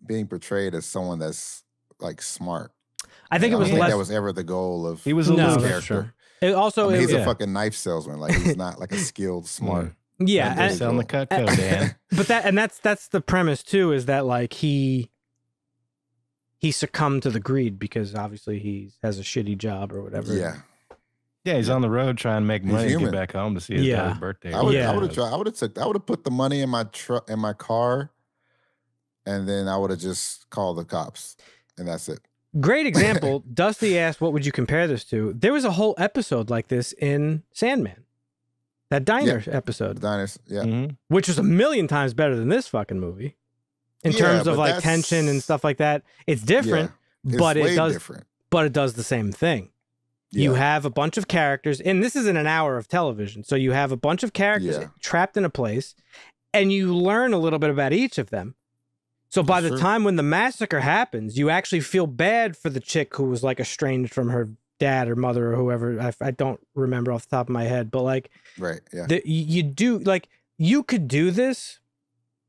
being portrayed as someone that's like smart. I think I it was think less. that was ever the goal of He was a no, his loser. that's character. It also, I mean, it he's was, a fucking knife salesman. Like he's not like a skilled, smart. Yeah, and and- Selling the Cutco, Dan. *laughs* but that and that's that's the premise too is that like he he succumbed to the greed because obviously he has a shitty job or whatever yeah, Yeah, he's on the road trying to make money to human. get back home to see his Yeah. daughter's birthday. I would. Yeah. I would have tried. I would have took. I would have put the money in my truck in my car, and then I would have just called the cops, and that's it. great *laughs* example dusty asked what would you compare this to there was a whole episode like this in sandman that diner The episode diners. Yeah. Mhm. which was a million times better than this fucking movie in Yeah, terms of like that's- tension and stuff like that it's different It's but it does different. but it does the same thing You have a bunch of characters, and this isn't an hour of television. So you have a bunch of characters Yeah. trapped in a place, and you learn a little bit about each of them. So by the Sure. time when the massacre happens, you actually feel bad for the chick who was like estranged from her dad or mother or whoever. I, I don't remember off the top of my head, but like Right. Yeah. the, you do like you could do this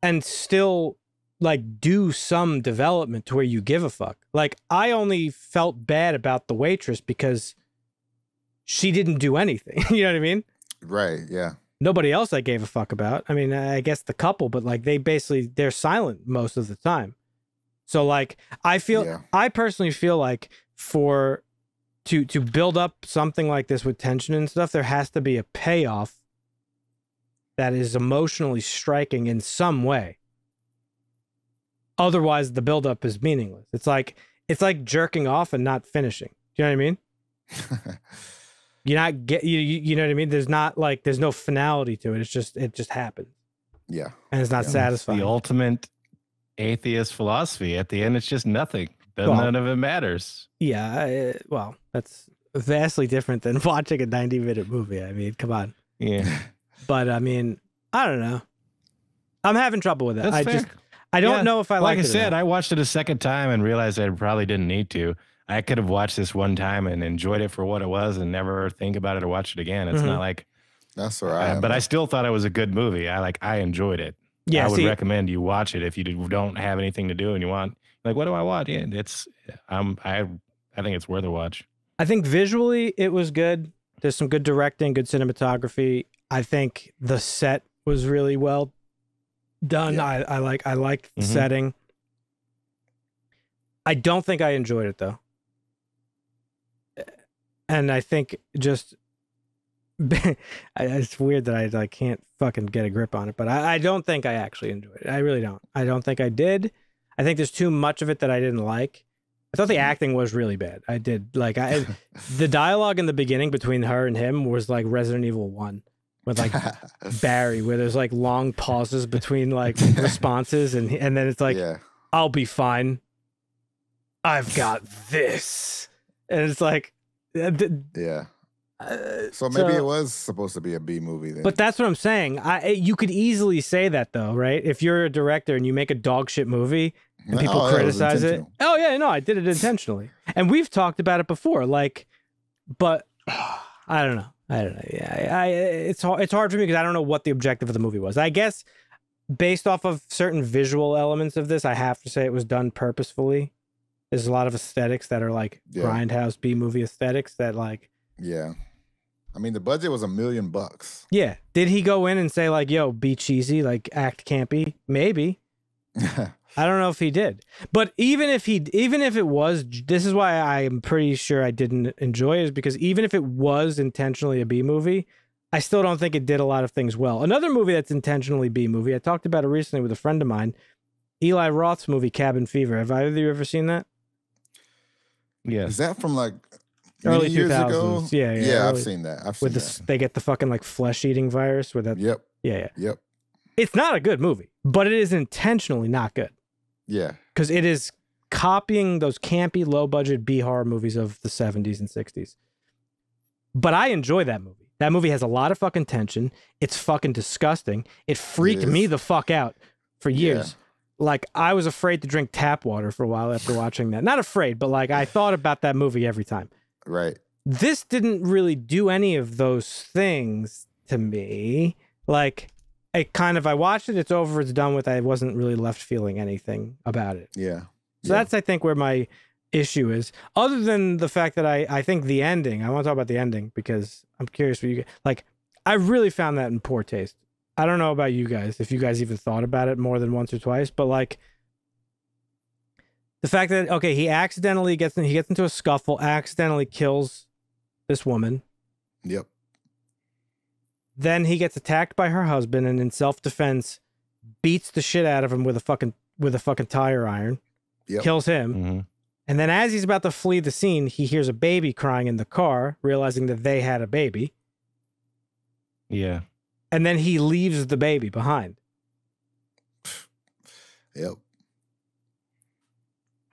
and still like do some development to where you give a fuck. Like I only felt bad about the waitress because she didn't do anything. *laughs* you know what I mean? Right. Yeah. Nobody else I gave a fuck about. I mean, I guess the couple, but like they basically they're silent most of the time. So like I feel Yeah. I personally feel like for to to build up something like this with tension and stuff, there has to be a payoff that is emotionally striking in some way. Otherwise, the buildup is meaningless. It's like it's like jerking off and not finishing. Do you know what I mean? *laughs* You're not get you, you you know what I mean? There's not like there's no finality to it. It's just it just happens yeah. and it's not Yeah. It's satisfying. the ultimate atheist philosophy. At the end, it's just nothing. Then Well- none of it matters. Yeah, I- well, that's vastly different than *laughs* watching a 90 minute movie. I mean, come on. Yeah, But I mean, I don't know. I'm having trouble with it. that's I fair. just I don't Yeah, know if I like it. like I said, I watched it a second time and realized I probably didn't need to. I could have watched this one time and enjoyed it for what it was and never think about it or watch it again. It's Mhm. not like, That's where I uh, but I still thought it was a good movie. I like, I enjoyed it. yeah, I would see, recommend you watch it if you do- don't have anything to do and you want, like, what do I want? Yeah, it's, um, I, I think it's worth a watch. I think visually it was good. There's some good directing, good cinematography. I think the set was really well done. Yeah. I, I like I liked the Mhm. setting. I don't think I enjoyed it though. And I think just *laughs* it's weird that I like can't fucking get a grip on it, but I, I don't think I actually enjoyed it. I really don't. I don't think I did. I think there's too much of it that I didn't like. I thought the acting was really bad. I did like I *laughs* the dialogue in the beginning between her and him was like Resident Evil One with like *laughs* Barry, where there's like long pauses between like *laughs* responses, and and then it's like yeah. I'll be fine. I've got this, and it's like, uh, Yeah. uh, So maybe it was supposed to be a B movie then. But that's what I'm saying. I you could easily say that though, right? If you're a director and you make a dog shit movie and Oh, people that criticize it, oh yeah, no, I did it intentionally, and we've talked about it before. Like, but *sighs* I don't know. I don't know. Yeah, I, I it's hard. It's hard for me because I don't know what the objective of the movie was. I guess based off of certain visual elements of this, I have to say it was done purposefully. There's a lot of aesthetics that are like Yeah. grindhouse B movie aesthetics that like Yeah. I mean, the budget was a million bucks. Yeah. Did he go in and say like, "Yo, be cheesy, like act campy"? Maybe. *laughs* I don't know if he did. But even if he even if it was this is why I'm pretty sure I didn't enjoy it is because even if it was intentionally a B movie, I still don't think it did a lot of things well. Another movie that's intentionally B movie, I talked about it recently with a friend of mine, Eli Roth's movie Cabin Fever. Have either of you ever seen that? Yes. Is that from like Early 2000s. ago? Yeah, yeah, Yeah, I've seen that. I've seen With the that. they get the fucking like flesh eating virus with that Yep. Yeah, yeah. Yep. It's not a good movie, but it is intentionally not good. Yeah. because it is copying those campy, low budget B horror movies of the 70s and 60s. But I enjoy that movie. That movie has a lot of fucking tension. It's fucking disgusting. It freaked me the fuck out for years. Like I was afraid to drink tap water for a while after watching that. Not afraid, but like I thought about that movie every time. Right. This didn't really do any of those things to me. Like it kind of I watched it, it's over, it's done with. I wasn't really left feeling anything about it. Yeah. So Yeah. that's I think where my issue is. Other than the fact that I I think the ending. I want to talk about the ending because I'm curious what you like. I really found that in poor taste. I don't know about you guys if you guys even thought about it more than once or twice, but like the fact that okay, he accidentally gets in, he gets into a scuffle, accidentally kills this woman. Yep. Then he gets attacked by her husband and in self-defense beats the shit out of him with a fucking with a fucking tire iron. Yep. Kills him. Mhm. And then as he's about to flee the scene, he hears a baby crying in the car, realizing that they had a baby. Yeah. And then he leaves the baby behind. *sighs* Yep.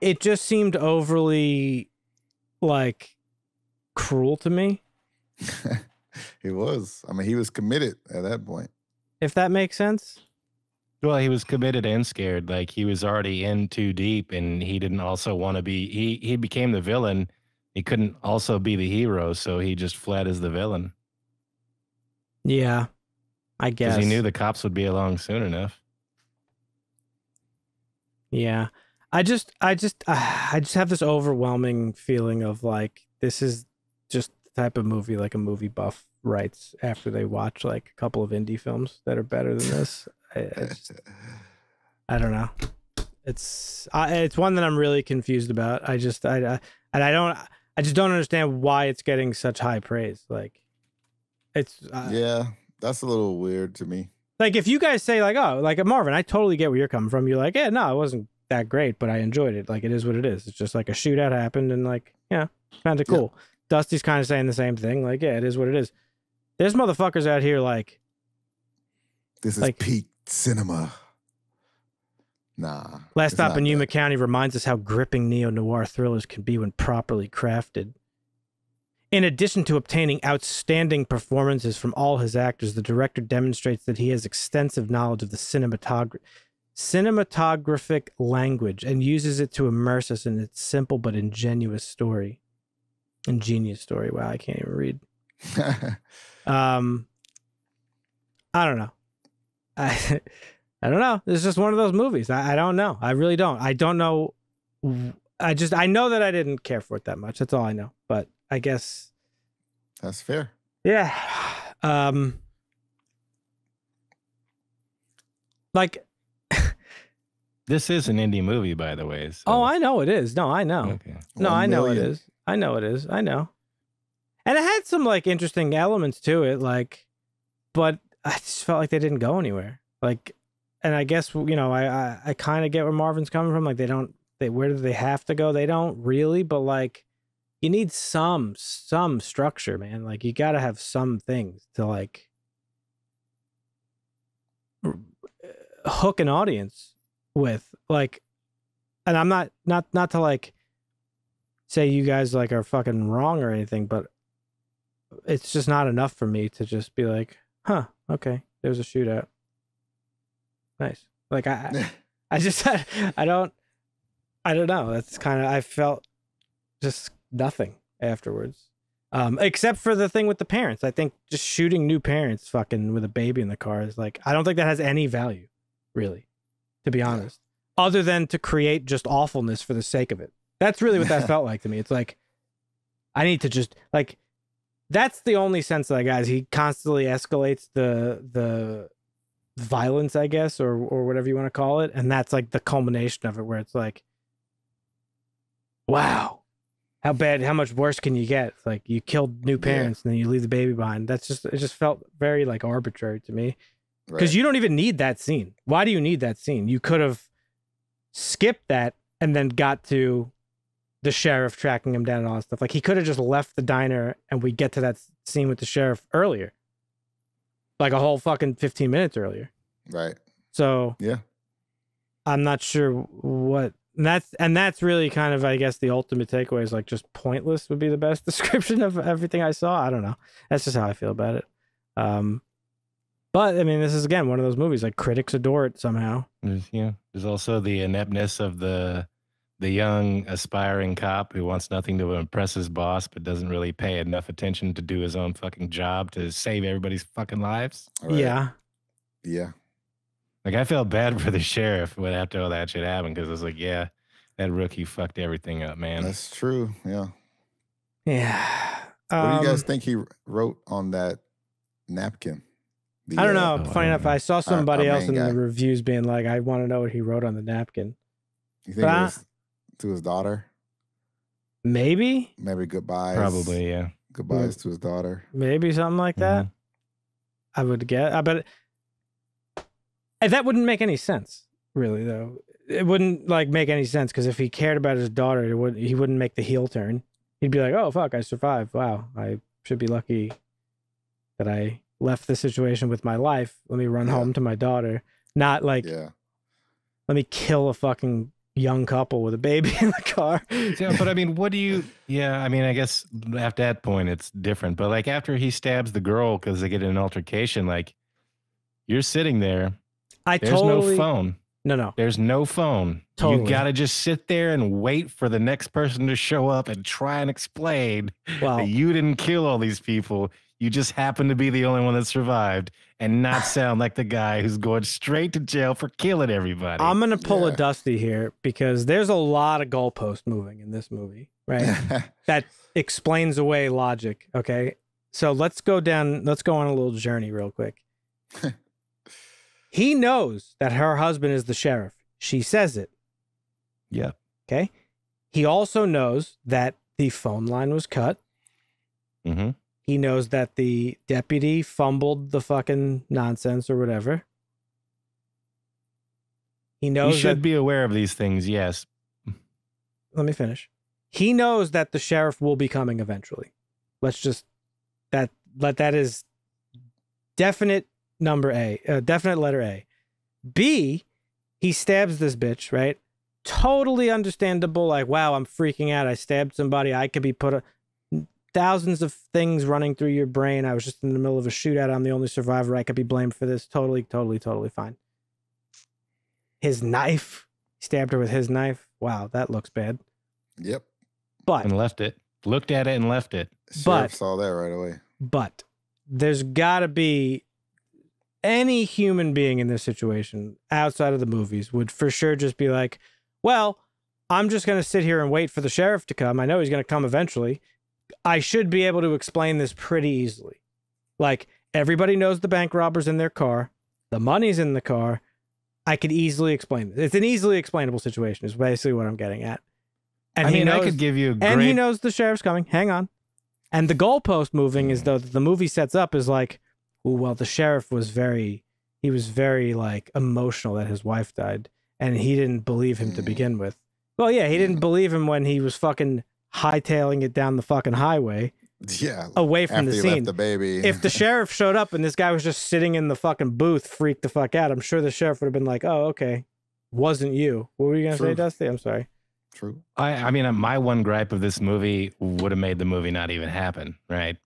It just seemed overly like cruel to me, *laughs* *laughs* he was. I mean, he was committed at that point. if that makes sense. Well, he was committed and scared. Like he was already in too deep, and he didn't also want to be. He he became the villain he couldn't also be the hero, so he just fled as the villain Yeah, I guess because he knew the cops would be along soon enough. Yeah. I just I just uh, *sighs* I just have this overwhelming feeling of like this is just the type of movie like a movie buff writes after they watch like a couple of indie films that are better than this. I, I, just, *laughs* I don't know. It's I, it's one that I'm really confused about. I just I, I and I don't I just don't understand why it's getting such high praise. Like it's uh, yeah, that's a little weird to me. like if you guys say like oh like Marvin, I totally get where you're coming from. You're like yeah no it wasn't that great, but I enjoyed it. Like it is what it is. It's just like a shootout happened and like yeah kind of Yeah. cool. Dusty's kind of saying the same thing. Like yeah it is what it is. There's motherfuckers out here like This is Like- peak cinema. Nah. Last Stop in Yuma that. County reminds us how gripping neo noir thrillers can be when properly crafted. In addition to obtaining outstanding performances from all his actors, the director demonstrates that he has extensive knowledge of the cinematog- cinematographic language and uses it to immerse us in its simple but ingenuous story. Ingenious story. Wow, I can't even read. *laughs* Um, I don't know. I *laughs* I don't know. It's just one of those movies. I, I don't know. I really don't. I don't know. I just I know that I didn't care for it that much. That's all I know. But I guess That's fair. yeah. Um. Like *laughs* This is an indie movie, by the way. So. oh, I know it is. No, I know. Okay. No, One I know it million. is. I know it is. I know. And it had some like interesting elements to it, like, but I just felt like they didn't go anywhere. Like, and I guess you know, I I, I kind of get where Marvin's coming from. Like, they don't. They where do they have to go? They don't really, but like, you need some some structure, man. Like, you got to have some things to like r- uh, hook an audience with, like, and I'm not not not to like say you guys like are fucking wrong or anything, but it's just not enough for me to just be like, huh, okay, there's a shootout. Nice. Like I, *laughs* I- I just, *laughs* I don't, I don't know. That's kind of, I felt just nothing afterwards. Um, except for the thing with the parents. I think just shooting new parents fucking with a baby in the car is like, I don't think that has any value, really, to be Yeah. honest, other than to create just awfulness for the sake of it. That's really what that *laughs* felt like to me. It's like, I need to just, like, that's the only sense that I got is he constantly escalates the, the, violence, I guess, or or whatever you want to call it, and that's like the culmination of it, where it's like, wow, how bad, how much worse can you get? It's like you killed new Yeah. parents and then you leave the baby behind. That's just it. Just felt very like arbitrary to me because Right. you don't even need that scene. Why do you need that scene? You could have skipped that and then got to the sheriff tracking him down and all that stuff. Like he could have just left the diner and we get to that scene with the sheriff earlier, like a whole fucking fifteen minutes earlier. right. So Yeah. I'm not sure what and that's and that's really kind of I guess the ultimate takeaway is like just pointless would be the best *laughs* description of everything I saw. I don't know. That's just how I feel about it. Um but I mean this is again one of those movies like critics adore it somehow. Yeah. There's also the ineptness of the the young aspiring cop who wants nothing to impress his boss, but doesn't really pay enough attention to do his own fucking job to save everybody's fucking lives. Right. Yeah. Yeah. Like I felt bad for the *laughs* sheriff when after all that shit happened because I was like, yeah, that rookie fucked everything up, man. That's true. Yeah. Yeah. What do you guys Um, think he wrote on that napkin? The, I don't uh, know. I Funny don't enough, know. I saw our somebody else in guy. the reviews being like, I want to know what he wrote on the napkin. You think But it was to his daughter? Maybe, Maybe goodbyes. Probably, yeah. Goodbyes to his daughter. maybe something like that. Mhm. I would get. I bet and that wouldn't make any sense, really. Though it wouldn't like make any sense because if he cared about his daughter, it would he wouldn't make the heel turn. He'd be like, "Oh fuck, I survived. Wow, I should be lucky that I left the situation with my life. Let me run Yeah. home to my daughter. Not like Yeah. let me kill a fucking young couple with a baby *laughs* in the car." Yeah, but I mean, what do you? Yeah, I mean, I guess at that point it's different. But like after he stabs the girl because they get in an altercation, like you're sitting there, I there's totally no phone. No, no. There's no phone. Totally. You got to just sit there and wait for the next person to show up and try and explain Well, that you didn't kill all these people. You just happen to be the only one that survived and not *sighs* sound like the guy who's going straight to jail for killing everybody. I'm gonna pull a Dusty here because there's a lot of goalpost moving in this movie, right? *laughs* that explains away logic. Okay. So let's go down, let's go on a little journey real quick. *laughs* he knows that her husband is the sheriff. She says it. yeah. Okay. He also knows that the phone line was cut. hmm He knows that the deputy fumbled the fucking nonsense or whatever. He You knows should that be aware of these things. Yes. let me finish. He knows that the sheriff will be coming eventually. Let's just that let that is definite number A, uh, definite letter A. B, he stabs this bitch, right? Totally understandable. Like, wow, I'm freaking out. I stabbed somebody. I could be put a thousands of things running through your brain. I was just in the middle of a shootout. I'm the only survivor. I could be blamed for this. Totally, totally, totally fine. His knife, stabbed her with his knife. Wow, that looks bad. yep. But And left it. Looked at it and left it. Sheriff But- saw that right away. but there's got to be any human being in this situation outside of the movies would for sure just be like, well, I'm just going to sit here and wait for the sheriff to come. I know he's going to come eventually. I should be able to explain this pretty easily. Like everybody knows the bank robbers in their car, the money's in the car. I could easily explain this. It's an easily explainable situation. Is basically what I'm getting at. And I he mean, knows, I could give you a great. and he knows the sheriff's coming. Hang on. And the goalpost moving is though the movie sets up is like, well, the sheriff was very, he was very like emotional that his wife died, and he didn't believe him to Mm. begin with. Well, yeah, he didn't believe him when he was fucking hightailing it down the fucking highway Yeah. away from After the he scene. left the baby. if the *laughs* sheriff showed up and this guy was just sitting in the fucking booth, freaked the fuck out, I'm sure the sheriff would have been like, oh, okay, wasn't you. What were you gonna say, Dusty? I'm sorry. True. I, I mean, uh, my one gripe of this movie would have made the movie not even happen, right?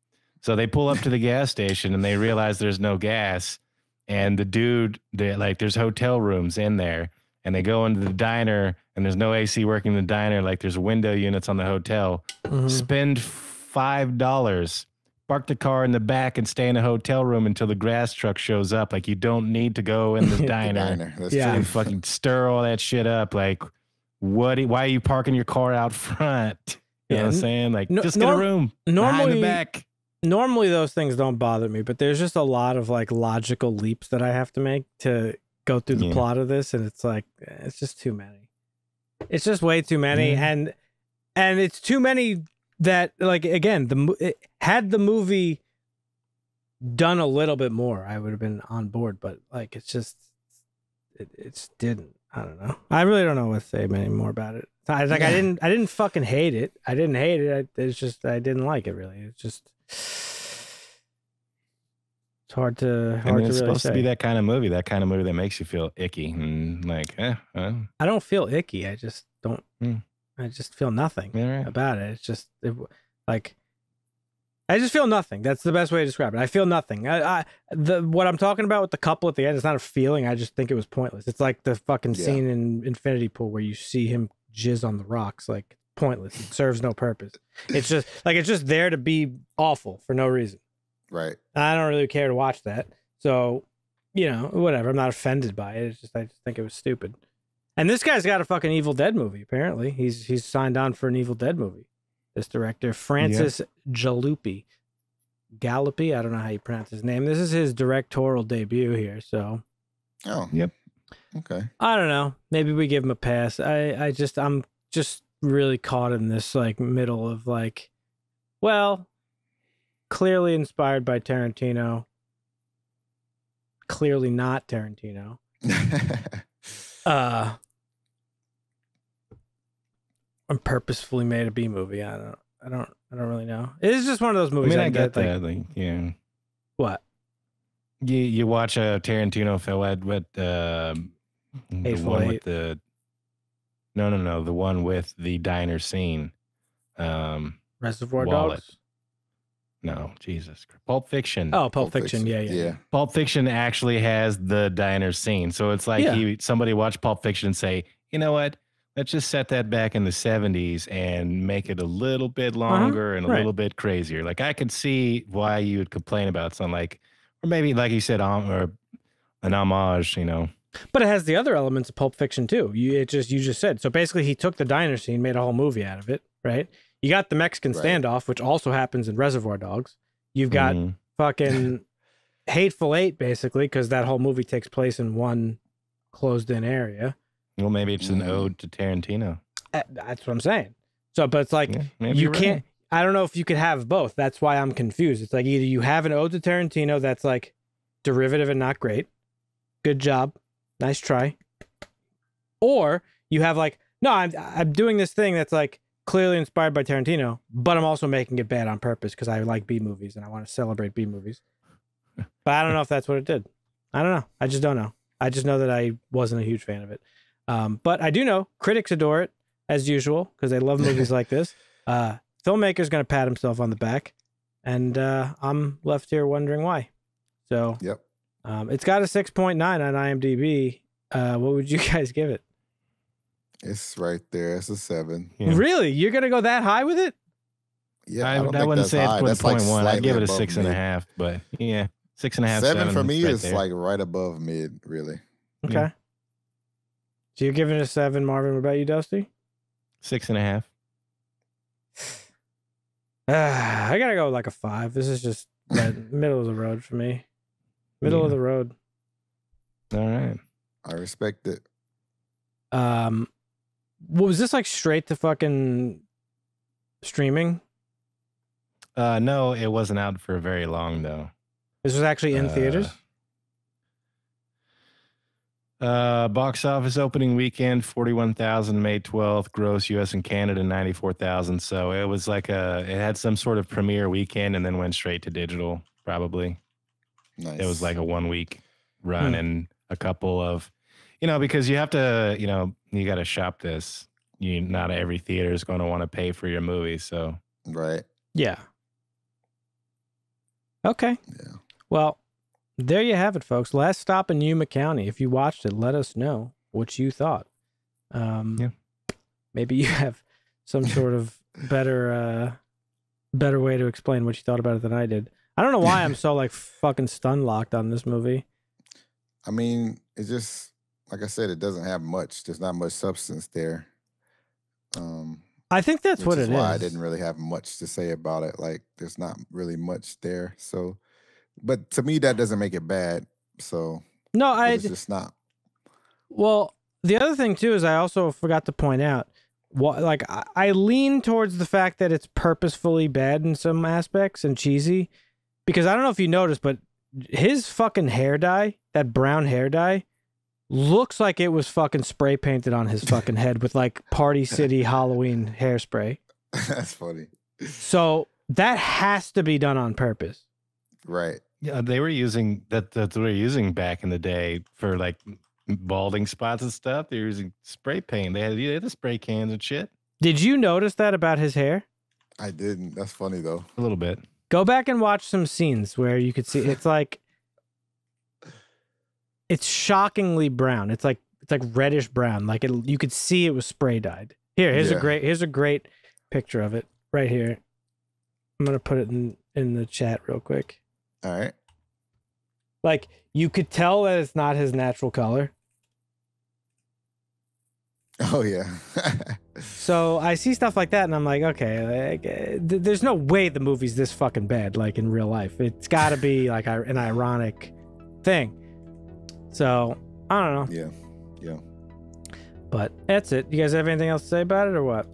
So they pull up to the *laughs* gas station and they realize there's no gas, and the dude, they like, there's hotel rooms in there, and they go into the diner and there's no AC working in the diner, like there's window units on the hotel. Mhm. Spend five dollars, park the car in the back, and stay in a hotel room until the grass truck shows up. Like you don't need to go in the *laughs* The diner Diner. That's Yeah. and fucking stir all that shit up. Like, what? Why are you parking your car out front? *laughs* You know what I'm Yeah. saying? Like, No- just get a room Normally, the back. normally those things don't bother me, but there's just a lot of like logical leaps that I have to make to go through the Yeah. plot of this, and it's like eh, it's just too many. It's just way too many, Yeah. and and it's too many that like again the it, had the movie done a little bit more, I would have been on board, but like it's just it it's didn't. I don't know. I really don't know what to say anymore about it. I like I didn't I didn't fucking hate it. I didn't hate it. I, it's just I didn't like it really. It's just it's hard to I hard mean, to it's really supposed say. to be that kind of movie, that kind of movie that makes you feel icky and like, eh, uh, I don't feel icky. I just don't. Hmm. I just feel nothing all right. about it. It's just it, like I just feel nothing. That's the best way to describe it. I feel nothing. I, I the what I'm talking about with the couple at the end is not a feeling. I just think it was pointless. It's like the fucking Yeah. scene in Infinity Pool where you see him jizz on the rocks. Like pointless. It serves no purpose. It's just like it's just there to be awful for no reason. Right. I don't really care to watch that. So, you know, whatever. I'm not offended by it. It's just I just think it was stupid. And this guy's got a fucking Evil Dead movie. Apparently, he's he's signed on for an Evil Dead movie. This director, Francis Jaluppi, Galluppi. I don't know how you pronounce his name. This is his directorial debut here. So Oh. Yep. Okay. I don't know. Maybe we give him a pass. I I just I'm just really caught in this like middle of like, well, clearly inspired by Tarantino. Clearly not Tarantino. *laughs* Uh, and purposefully made a B movie. I don't. I don't. I don't really know. It's just one of those I movies. mean, I, I get like, that. Like, yeah. What? You you watch a Tarantino film with with um, the one with the no no no the one with the diner scene. Um, Reservoir Wallet. Dogs. No, Jesus. Pulp Fiction. Oh, Pulp, Fiction. Yeah, yeah. yeah. Pulp Fiction actually has the diner scene. So it's like Yeah. he somebody watched Pulp Fiction and say, you know what? Let's just set that back in the 70s and make it a little bit longer and a Uh-huh. right. little bit crazier. Like I could see why you would complain about something like, or maybe like you said, um, or an homage, you know. But it has the other elements of Pulp Fiction too. You it just you just said. So basically, he took the diner scene, made a whole movie out of it, right? You got the Mexican Right. standoff, which also happens in Reservoir Dogs. You've got Mhm. *laughs* fucking Hateful Eight, basically, because that whole movie takes place in one closed-in area. well, maybe it's an Mhm. ode to Tarantino. Uh, That's what I'm saying. So, but it's like Yeah, you you're right. can't. I don't know if you could have both. That's why I'm confused. It's like either you have an ode to Tarantino that's like derivative and not great. Good job, nice try. Or you have like no, I'm I'm doing this thing that's like clearly inspired by Tarantino, but I'm also making it bad on purpose because I like B movies and I want to celebrate B movies. *laughs* But I don't know if that's what it did. I don't know. I just don't know. I just know that I wasn't a huge fan of it. Um, but I do know critics adore it as usual because they love movies *laughs* like this. Uh, filmmaker's going to pat himself on the back, and uh, I'm left here wondering why. So Yep. um, it's got a 6.9 on IMDb. Uh, what would you *laughs* guys give it? It's right there. It's a seven. Yeah. Really? You're going to go that high with it? Yeah. I, don't I think wouldn't that's say high. it's That's like 0.1. I'd give it a above six and a half, but yeah, six and a half. Seven, for me right is there. like right above mid, really. Okay. Yeah. So you're giving it a seven, Marvin. What about you, Dusty? six and a half. Uh, *sighs* I got to go like a five. This is just *laughs* right- middle of the road for me. Middle of the road. All right. I respect it. Um, what was this like straight to fucking streaming? Uh, no, it wasn't out for very long though. This was actually in Uh, theaters. Uh, box office opening weekend, 41,000 May 12th, gross US and Canada 94,000. So it was like a, it had some sort of premiere weekend and then went straight to digital, probably. Nice. It was like a one week run Hmm. and a couple of, you know, because you have to, you know, you got to shop this. You, not every theater is going to want to pay for your movie. So right. Yeah. Okay. Yeah. Well, there you have it, folks. Last stop in Yuma County. If you watched it, let us know what you thought. Um, Yeah. Maybe you have some sort of better, uh, better way to explain what you thought about it than I did. I don't know why I'm so like fucking stun locked on this movie. *laughs* I mean, it's just like I said, it doesn't have much. There's not much substance there. Um, I think that's what is it why I didn't really have much to say about it. Like, there's not really much there. So, but to me, that doesn't make it bad. So No, I it's just not. Well, the other thing too is I also forgot to point out what like I, I lean towards the fact that it's purposefully bad in some aspects and cheesy because I don't know if you noticed, but his fucking hair dye, that brown hair dye, looks like it was fucking spray painted on his fucking head with like Party City Halloween hairspray. *laughs* That's funny. So that has to be done on purpose. Right. Yeah, they were using that. That's what they were using back in the day for like balding spots and stuff. They were using spray paint. They had, they had the spray cans and shit. Did you notice that about his hair? I didn't. That's funny though. A little bit. Go back and watch some scenes where you could see it's like it's shockingly brown. It's like it's like reddish brown. Like it, you could see it was spray dyed. Here, here's a great here's a great picture of it right here. I'm gonna put it in in the chat real quick. All right. Like you could tell that it's not his natural color. Oh yeah. *laughs* So I see stuff like that, and I'm like, okay, like, uh, th- there's no way the movie's this fucking bad, like in real life. It's got to be like a- an ironic thing. So I don't know, yeah. Yeah. But that's it. You guys have anything else to say about it, or what?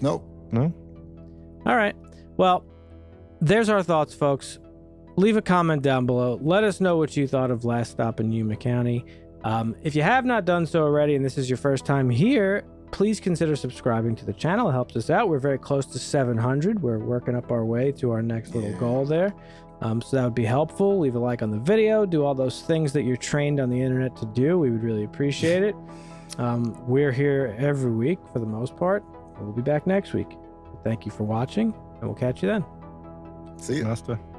Nope. No. All right. Well, there's our thoughts, folks. Leave a comment down below. Let us know what you thought of Last Stop in Yuma County. Um, if you have not done so already, and this is your first time here, please consider subscribing to the channel. It helps us out. We're very close to 700. We're working up our way to our next little Yeah. goal there. Um, so that would be helpful. Leave a like on the video. Do all those things that you're trained on the internet to do. We would really appreciate it. Um, we're here every week for the most part. We'll be back next week. Thank you for watching, and we'll catch you then. See you. Must have.